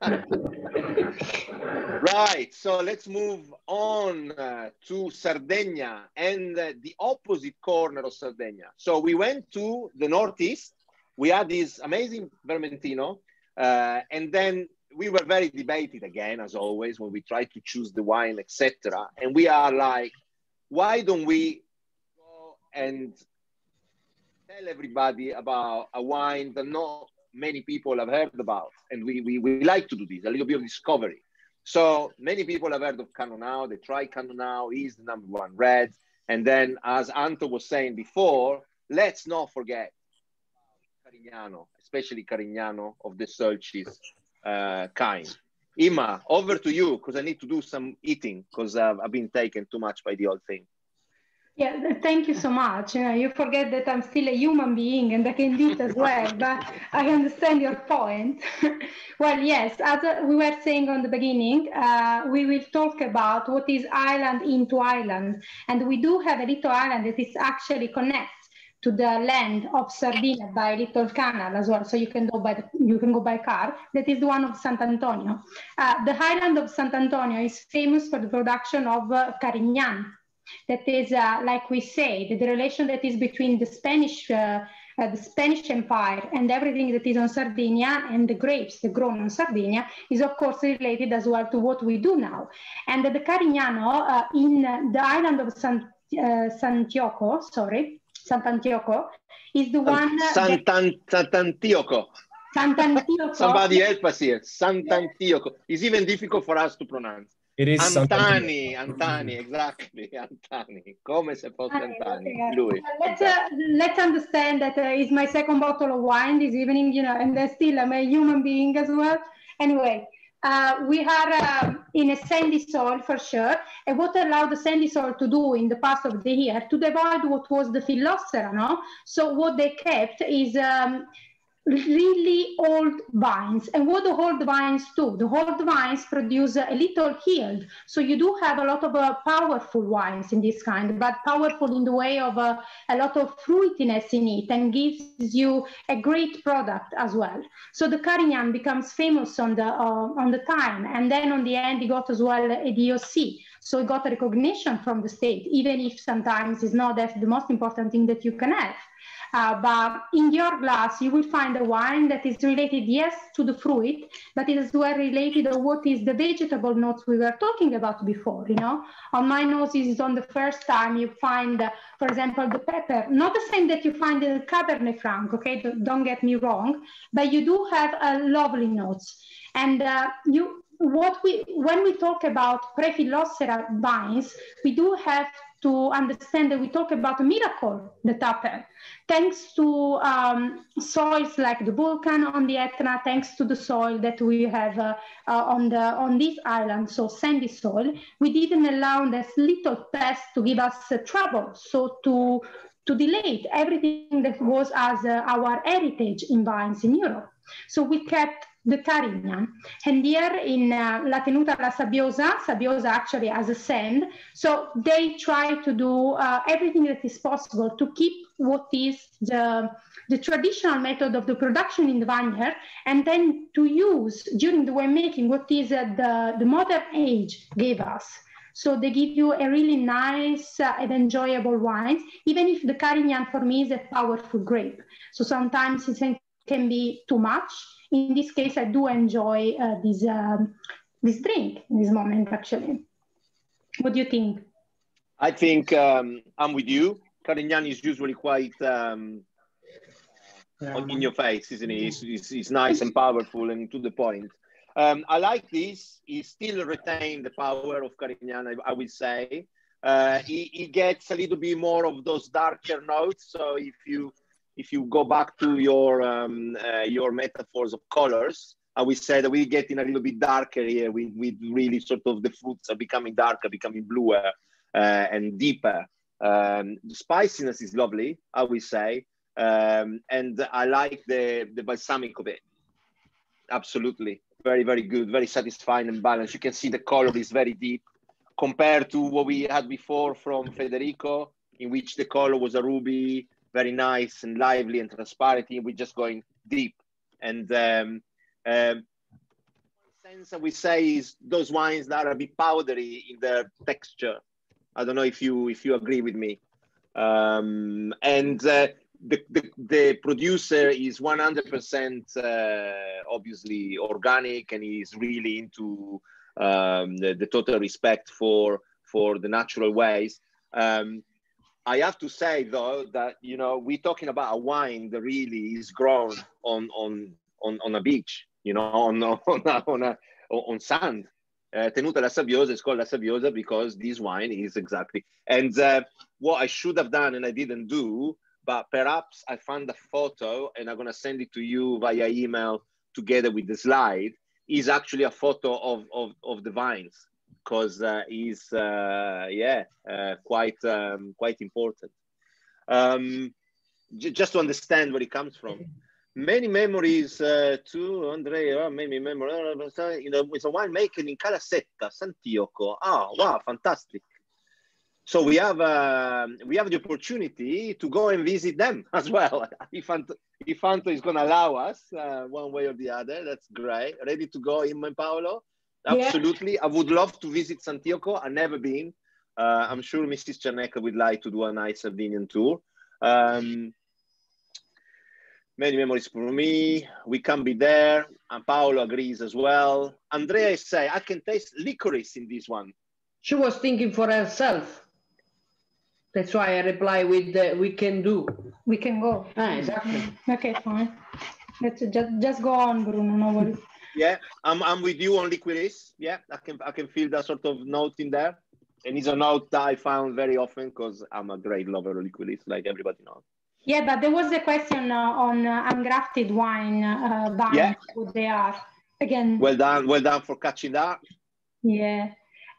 [SPEAKER 1] right. So let's move on uh, to Sardinia and uh, the opposite corner of Sardinia. So we went to the northeast. We had this amazing Vermentino, uh, and then we were very debated again, as always, when we try to choose the wine, etc. And we are like, why don't we go and tell everybody about a wine that not many people have heard about? And we, we, we like to do this, a little bit of discovery. So many people have heard of Cannonau. They try Cannonau. He's the number one red. And then, as Anto was saying before, let's not forget Carignano, especially Carignano of the Sulcis uh, kind. Imma, over to you because I need to do some eating because uh, I've been taken too much by the old thing.
[SPEAKER 2] Yeah, thank you so much. You, know, you forget that I'm still a human being and I can eat as well, but I understand your point. well, yes, as uh, we were saying on the beginning, uh, we will talk about what is island into island. And we do have a little island that is actually connected to the land of Sardinia by Little Canal as well, so you can go by the, you can go by car. That is the one of Sant'Antonio. Uh, the highland of Sant'Antonio is famous for the production of uh, Carignan. That is, uh, like we say, the, the, relation that is between the Spanish. Uh, uh, the Spanish Empire and everything that is on Sardinia and the grapes that grown on Sardinia is of course related as well to what we do now. And the Carignano uh, in the island of San, Sant'Antioco, sorry, Sant'Antioco, is the one.
[SPEAKER 1] Santan- Sant'Antioco.
[SPEAKER 2] Sant'Antioco.
[SPEAKER 1] Somebody help us here. Sant'Antioco. It's even difficult for us to pronounce.
[SPEAKER 5] It is
[SPEAKER 1] Antani, Antani, exactly, Antani. Come se fosse Antani, lui.
[SPEAKER 2] Let's, uh, let's understand that uh, it's my second bottle of wine this evening, you know, and then still I'm a human being as well. Anyway, uh, we are uh, in a sandy soil for sure. And what allowed the sandy soil to do in the past of the year to divide what was the phylloxera, no? So what they kept is um, really old vines. And what the old vines do, the old vines produce a little yield. So you do have a lot of uh, powerful wines in this kind, but powerful in the way of uh, a lot of fruitiness in it and gives you a great product as well. So the Carignan becomes famous on the, uh, on the time. And then on the end, he got as well a DOC. So he got a recognition from the state, even if sometimes it's not the most important thing that you can have. Uh, but in your glass, you will find a wine that is related, yes, to the fruit, but it is well related to what is the vegetable notes we were talking about before. You know, on my nose is on the first time you find, uh, for example, the pepper, not the same that you find in Cabernet Franc. Okay, don't get me wrong, but you do have a lovely notes, and uh, you what we when we talk about Prefillossera vines, we do have to understand that we talk about a miracle that happened thanks to um, soils like the Vulcan on the Etna, thanks to the soil that we have uh, uh, on the on this island, so sandy soil, we didn't allow this little pest to give us uh, trouble. So to to delay everything that was as uh, our heritage in vines in Europe. So we kept the Carignan. And here in uh, La Tenuta La Sabbiosa, Sabbiosa actually has a sand. So they try to do uh, everything that is possible to keep what is the, the traditional method of the production in the vineyard and then to use during the winemaking what is uh, the, the modern age gave us. So they give you a really nice uh, and enjoyable wine, even if the Carignan for me is a powerful grape. So sometimes it can be too much in this case, I do enjoy uh, this um, this drink in this moment. Actually, what do you think?
[SPEAKER 1] I think um, I'm with you. Carignan is usually quite um, yeah. in your face, isn't it? It's, it's, it's, nice and powerful and to the point. Um, I like this. He still retain the power of Carignan, I, I will say. Uh, he, he, gets a little bit more of those darker notes. So if you if you go back to your um, uh, your metaphors of colors, uh, we said we're getting a little bit darker here. We we really sort of the fruits are becoming darker, becoming bluer uh, and deeper. Um, the spiciness is lovely, I will say, um, and I like the the balsamic of it. Absolutely, very very good, very satisfying and balanced. You can see the color is very deep compared to what we had before from Federico, in which the color was a ruby very nice and lively and transparent. We're just going deep. And um, um, sense that we say is those wines that are a bit powdery in their texture. I don't know if you if you agree with me. Um, and uh, the, the, the producer is 100% uh, obviously organic and he's really into um, the, the, total respect for for the natural ways. Um, I have to say though that you know we're talking about a wine that really is grown on on on, on a beach, you know, on on a, on, a, on sand. Uh, Tenuta la Sabbiosa is called la Sabbiosa because this wine is exactly. And uh, what I should have done and I didn't do, but perhaps I found a photo and I'm gonna send it to you via email together with the slide. Is actually a photo of of, of the vines because uh, he's uh, yeah uh, quite um, quite important. Um, just to understand where he comes from. Many memories uh, to Andrea, many memories. You know, it's a winemaker in Calasetta, Santioco. Ah, wow, fantastic. So we have uh, we have the opportunity to go and visit them as well. if Anto, if Anto is going to allow us uh, one way or the other, that's great. Ready to go, in Paolo? Absolutely. Yeah. I would love to visit Santioco. I've never been. Uh, I'm sure Mrs. Cernecca would like to do a nice Sardinian tour. Um, many memories for me. We can be there. And Paolo agrees as well. Andrea say, I can taste licorice in this one.
[SPEAKER 3] She was thinking for herself. That's why I reply with the, we can do.
[SPEAKER 2] We can go.
[SPEAKER 3] Ah, exactly.
[SPEAKER 2] okay, fine. Let's just, just go on, Bruno. No worries.
[SPEAKER 1] Yeah, I'm, I'm with you on licorice. Yeah, I can I can feel that sort of note in there. And it's a note that I found very often because I'm a great lover of licorice, like everybody knows.
[SPEAKER 2] Yeah, but there was a question uh, on uh, ungrafted wine uh, vines, yeah. what they are. Again.
[SPEAKER 1] Well done, well done for catching that.
[SPEAKER 2] Yeah.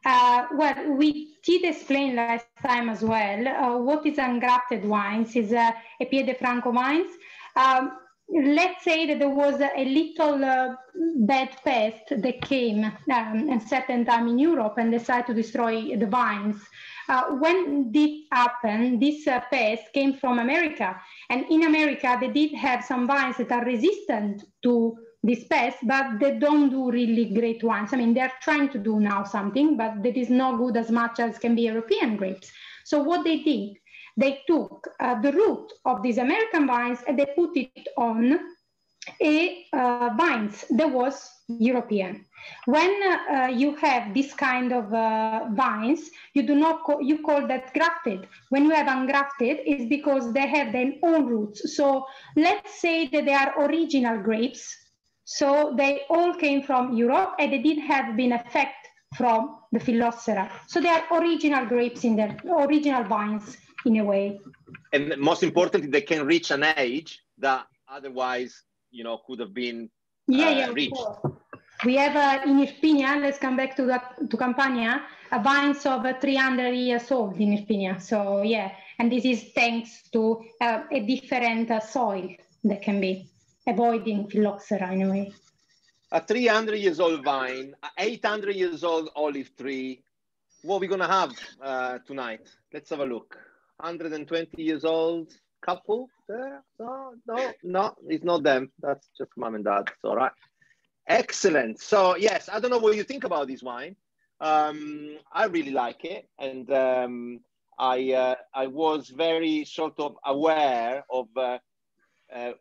[SPEAKER 2] Uh, well, we did explain last time as well. Uh, what is ungrafted wines is uh, a Piede Franco wines. Um, let's say that there was a little uh, bad pest that came um, a certain time in Europe and decided to destroy the vines. Uh, when this happened, this uh, pest came from America. And in America, they did have some vines that are resistant to this pest, but they don't do really great wines. I mean, they're trying to do now something, but that is not good as much as can be European grapes. So what they did, they took uh, the root of these American vines and they put it on a uh, vines that was European. When uh, you have this kind of uh, vines, you do not call, you call that grafted. When you have ungrafted, it's because they have their own roots. So let's say that they are original grapes. So they all came from Europe and they did have been affected from the Phylloxera. So they are original grapes in their original vines in a way.
[SPEAKER 1] And most importantly, they can reach an age that otherwise, you know, could have been
[SPEAKER 2] yeah,
[SPEAKER 1] uh,
[SPEAKER 2] yeah,
[SPEAKER 1] reached.
[SPEAKER 2] We have uh, in Irpinia, let's come back to that to Campania, a vines of uh, 300 years old in Irpinia. So yeah, and this is thanks to uh, a different uh, soil that can be avoiding phylloxera in a way.
[SPEAKER 1] A 300 years old vine, a 800 years old olive tree. What are we gonna have uh, tonight? Let's have a look. 120 years old couple there? No, no, no, it's not them. That's just mom and dad. It's all right. Excellent. So yes, I don't know what you think about this wine. Um, I really like it, and um, I uh, I was very sort of aware of uh, uh,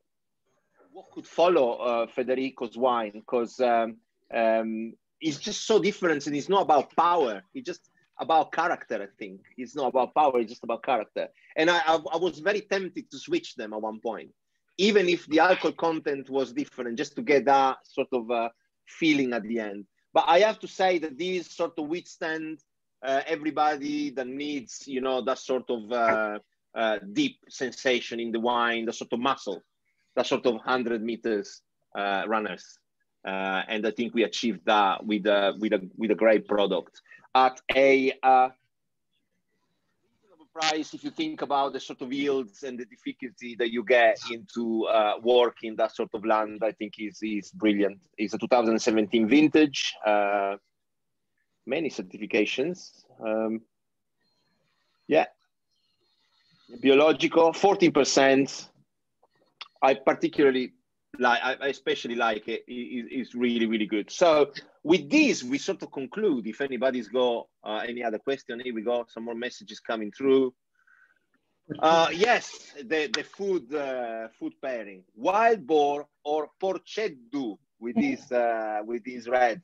[SPEAKER 1] what could follow uh, Federico's wine because um, um, it's just so different, and it's not about power. It just about character. I think it's not about power; it's just about character. And I, I, I was very tempted to switch them at one point, even if the alcohol content was different, just to get that sort of uh, feeling at the end. But I have to say that these sort of withstand uh, everybody that needs, you know, that sort of uh, uh, deep sensation in the wine, the sort of muscle, that sort of 100 meters uh, runners. Uh, and I think we achieved that with a, with a, with a great product at a uh, price if you think about the sort of yields and the difficulty that you get into uh, that sort of land, I think is, is brilliant. It's a 2017 vintage, uh, many certifications. Um, yeah, biological, 14%. I particularly like, I, especially like it. it. It's really, really good. So with this, we sort of conclude. If anybody's got uh, any other question, here we go. Some more messages coming through. Uh, yes, the, the food uh, food pairing, wild boar or porceddu with this uh, with this red.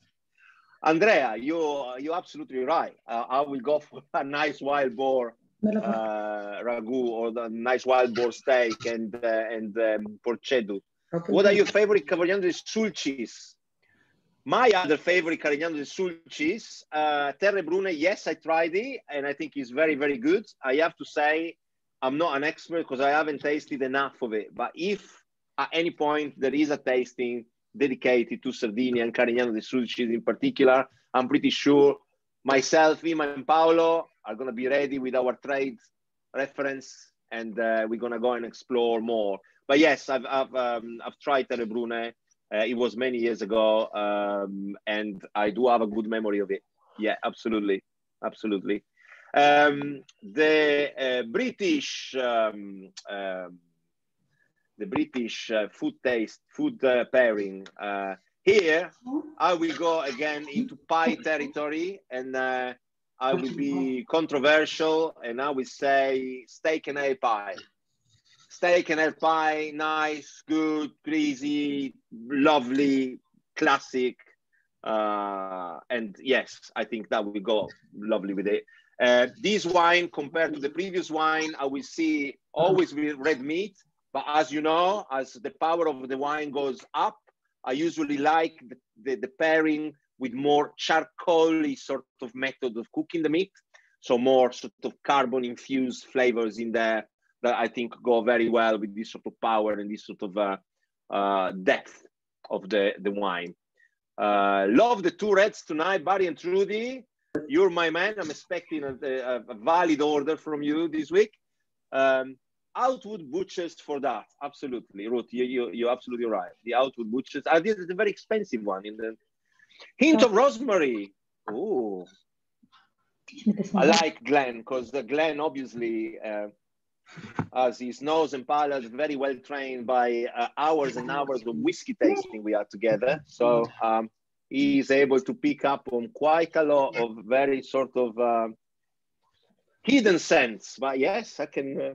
[SPEAKER 1] Andrea, you you're absolutely right. Uh, I will go for a nice wild boar uh, ragu or the nice wild boar steak and uh, and um. What are your favorite Carignano di Sulcis? My other favorite Carignano di Sulcis, uh, Terre Brune, yes, I tried it and I think it's very, very good. I have to say, I'm not an expert because I haven't tasted enough of it. But if at any point there is a tasting dedicated to Sardinia and Carignano di Sulcis in particular, I'm pretty sure myself, Imma, and Paolo are going to be ready with our trade reference and uh, we're going to go and explore more. But yes, I've, I've, um, I've tried Terre Brune uh, it was many years ago, um, and I do have a good memory of it. Yeah, absolutely, absolutely. Um, the uh, British, um, um the British uh, food taste, food uh, pairing. Uh, here, I will go again into pie territory, and uh, I will be controversial, and I will say steak and ale pie steak and egg pie, nice, good, greasy, lovely, classic. Uh, and yes, I think that will go lovely with it. Uh, this wine compared to the previous wine, I will see always with red meat. But as you know, as the power of the wine goes up, I usually like the, the, the pairing with more charcoaly sort of method of cooking the meat. So more sort of carbon infused flavors in there that I think go very well with this sort of power and this sort of uh, uh, depth of the, the wine. Uh, love the two reds tonight, Barry and Trudy. You're my man. I'm expecting a, a, a valid order from you this week. Um, Outwood butchers for that. Absolutely, Ruth, you, you, you're absolutely right. The Outwood butchers. I did a very expensive one. In the hint of rosemary. Oh, I like Glenn because the Glenn obviously uh, has his nose and palate very well trained by uh, hours and hours of whiskey tasting we are together. So um, he is able to pick up on quite a lot of very sort of uh, hidden scents. But yes, I can uh,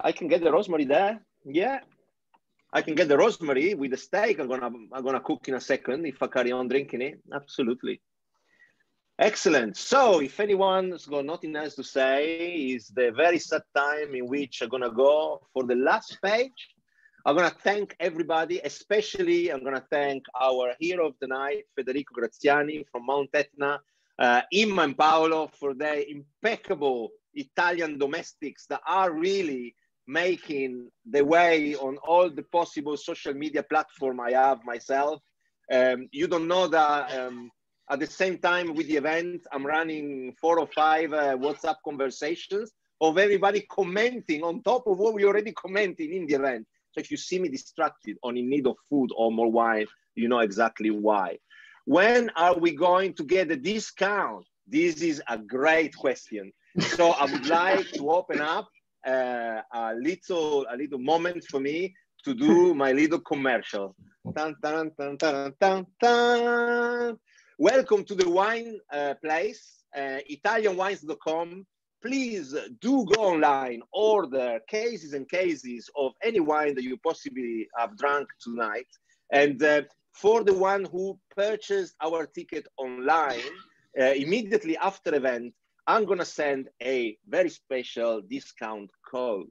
[SPEAKER 1] I can get the rosemary there. Yeah, I can get the rosemary with the steak. I'm gonna I'm gonna cook in a second if I carry on drinking it. Absolutely. Excellent. So if anyone's got nothing else to say, is the very sad time in which I'm gonna go for the last page. I'm gonna thank everybody, especially I'm gonna thank our hero of the night, Federico Graziani from Mount Etna, uh, Imma and Paolo for their impeccable Italian domestics that are really making the way on all the possible social media platform I have myself. Um, you don't know that um, at the same time with the event, I'm running four or five uh, WhatsApp conversations of everybody commenting on top of what we already commented in the event. So if you see me distracted or in need of food or more wine, you know exactly why. When are we going to get a discount? This is a great question. So I would like to open up uh, a little a little moment for me to do my little commercial. Dun, dun, dun, Welcome to the wine uh, place, uh, italianwines.com. Please do go online, order cases and cases of any wine that you possibly have drunk tonight. And uh, for the one who purchased our ticket online, uh, immediately after event, I'm gonna send a very special discount code.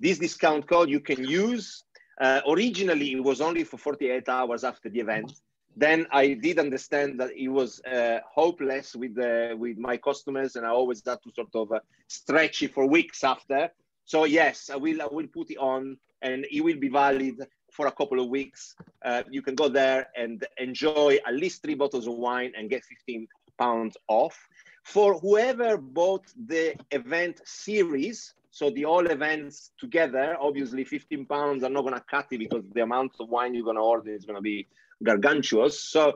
[SPEAKER 1] This discount code you can use. Uh, originally, it was only for 48 hours after the event then I did understand that it was uh, hopeless with with my customers, and I always had to sort of uh, stretch it for weeks after. So yes, I will I will put it on, and it will be valid for a couple of weeks. Uh, you can go there and enjoy at least three bottles of wine and get 15 pounds off. For whoever bought the event series, so the all events together, obviously 15 pounds are not going to cut it because the amount of wine you're going to order is going to be gargantuous. So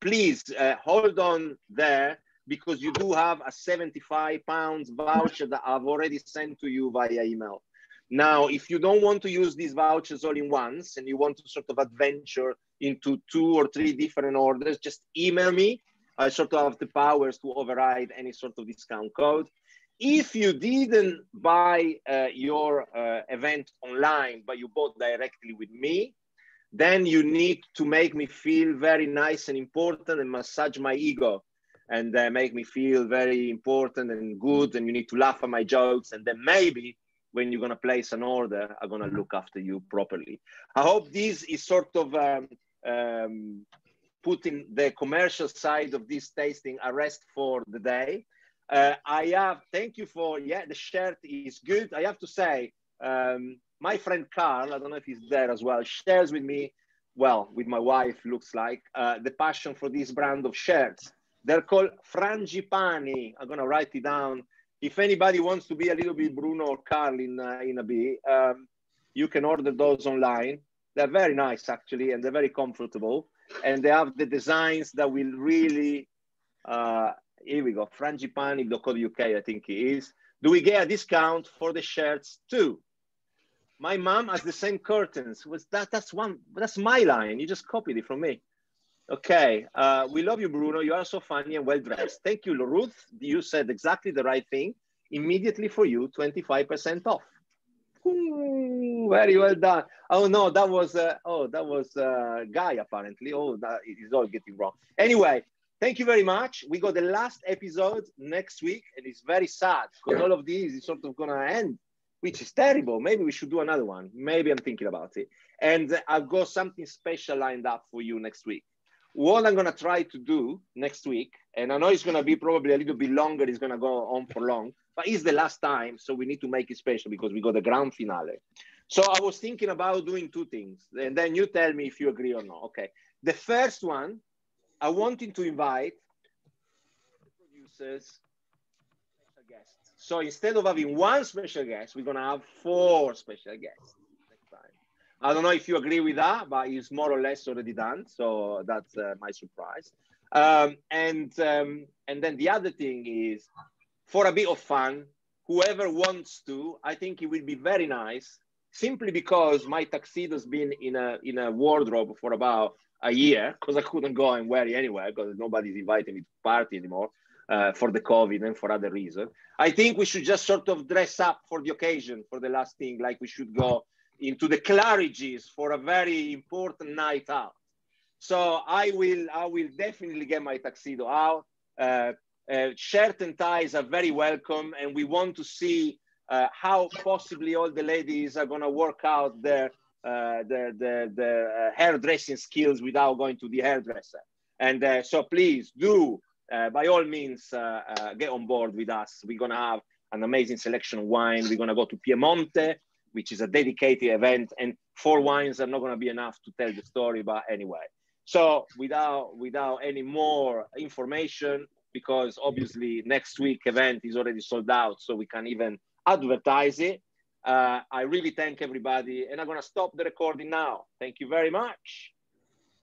[SPEAKER 1] please uh, hold on there because you do have a 75 pounds voucher that I've already sent to you via email. Now, if you don't want to use these vouchers all in once and you want to sort of adventure into two or three different orders, just email me. I sort of have the powers to override any sort of discount code. If you didn't buy uh, your uh, event online, but you bought directly with me, then you need to make me feel very nice and important and massage my ego and uh, make me feel very important and good and you need to laugh at my jokes and then maybe when you're going to place an order i'm going to look after you properly. I hope this is sort of um, um, putting the commercial side of this tasting a rest for the day. Uh, i have thank you for yeah the shirt is good. I have to say um, my friend Carl, I don't know if he's there as well, shares with me, well, with my wife, looks like, uh, the passion for this brand of shirts. They're called Frangipani. I'm going to write it down. If anybody wants to be a little bit Bruno or Carl in, uh, in a bit, um, you can order those online. They're very nice, actually, and they're very comfortable. And they have the designs that will really, uh, here we go, frangipani.co.uk, I think it is. Do we get a discount for the shirts too? My mom has the same curtains. Was that? That's one. That's my line. You just copied it from me. Okay. Uh, we love you, Bruno. You are so funny and well dressed. Thank you, Ruth. You said exactly the right thing. Immediately for you, 25% off. Ooh, very well done. Oh no, that was uh, oh that was uh, Guy apparently. Oh, that is all getting wrong. Anyway, thank you very much. We got the last episode next week, and it's very sad because all of these is sort of gonna end which is terrible. Maybe we should do another one. Maybe I'm thinking about it. And I've got something special lined up for you next week. What I'm going to try to do next week, and I know it's going to be probably a little bit longer, it's going to go on for long, but it's the last time. So we need to make it special because we got the grand finale. So I was thinking about doing two things. And then you tell me if you agree or not. Okay. The first one, I wanted to invite producers, So instead of having one special guest, we're gonna have four special guests next time. I don't know if you agree with that, but it's more or less already done. So that's uh, my surprise. Um, and um, and then the other thing is, for a bit of fun, whoever wants to, I think it will be very nice, simply because my tuxedo's been in a in a wardrobe for about a year because I couldn't go and wear it anywhere because nobody's inviting me to party anymore uh, for the COVID and for other reasons. I think we should just sort of dress up for the occasion for the last thing, like we should go into the Claridge's for a very important night out. So I will, I will definitely get my tuxedo out. Uh, uh, shirt and ties are very welcome, and we want to see uh, how possibly all the ladies are going to work out their uh, the the, the uh, hairdressing skills without going to the hairdresser. And so please do, Uh, by all means, uh, uh, get on board with us. We're going to have an amazing selection of wine. We're going to go to Piemonte, which is a dedicated event, and four wines are not going to be enough to tell the story. But anyway, so without without any more information, because obviously next week event is already sold out, so we can even advertise it. Uh, I really thank everybody, and I'm gonna stop the recording now. Thank you very much.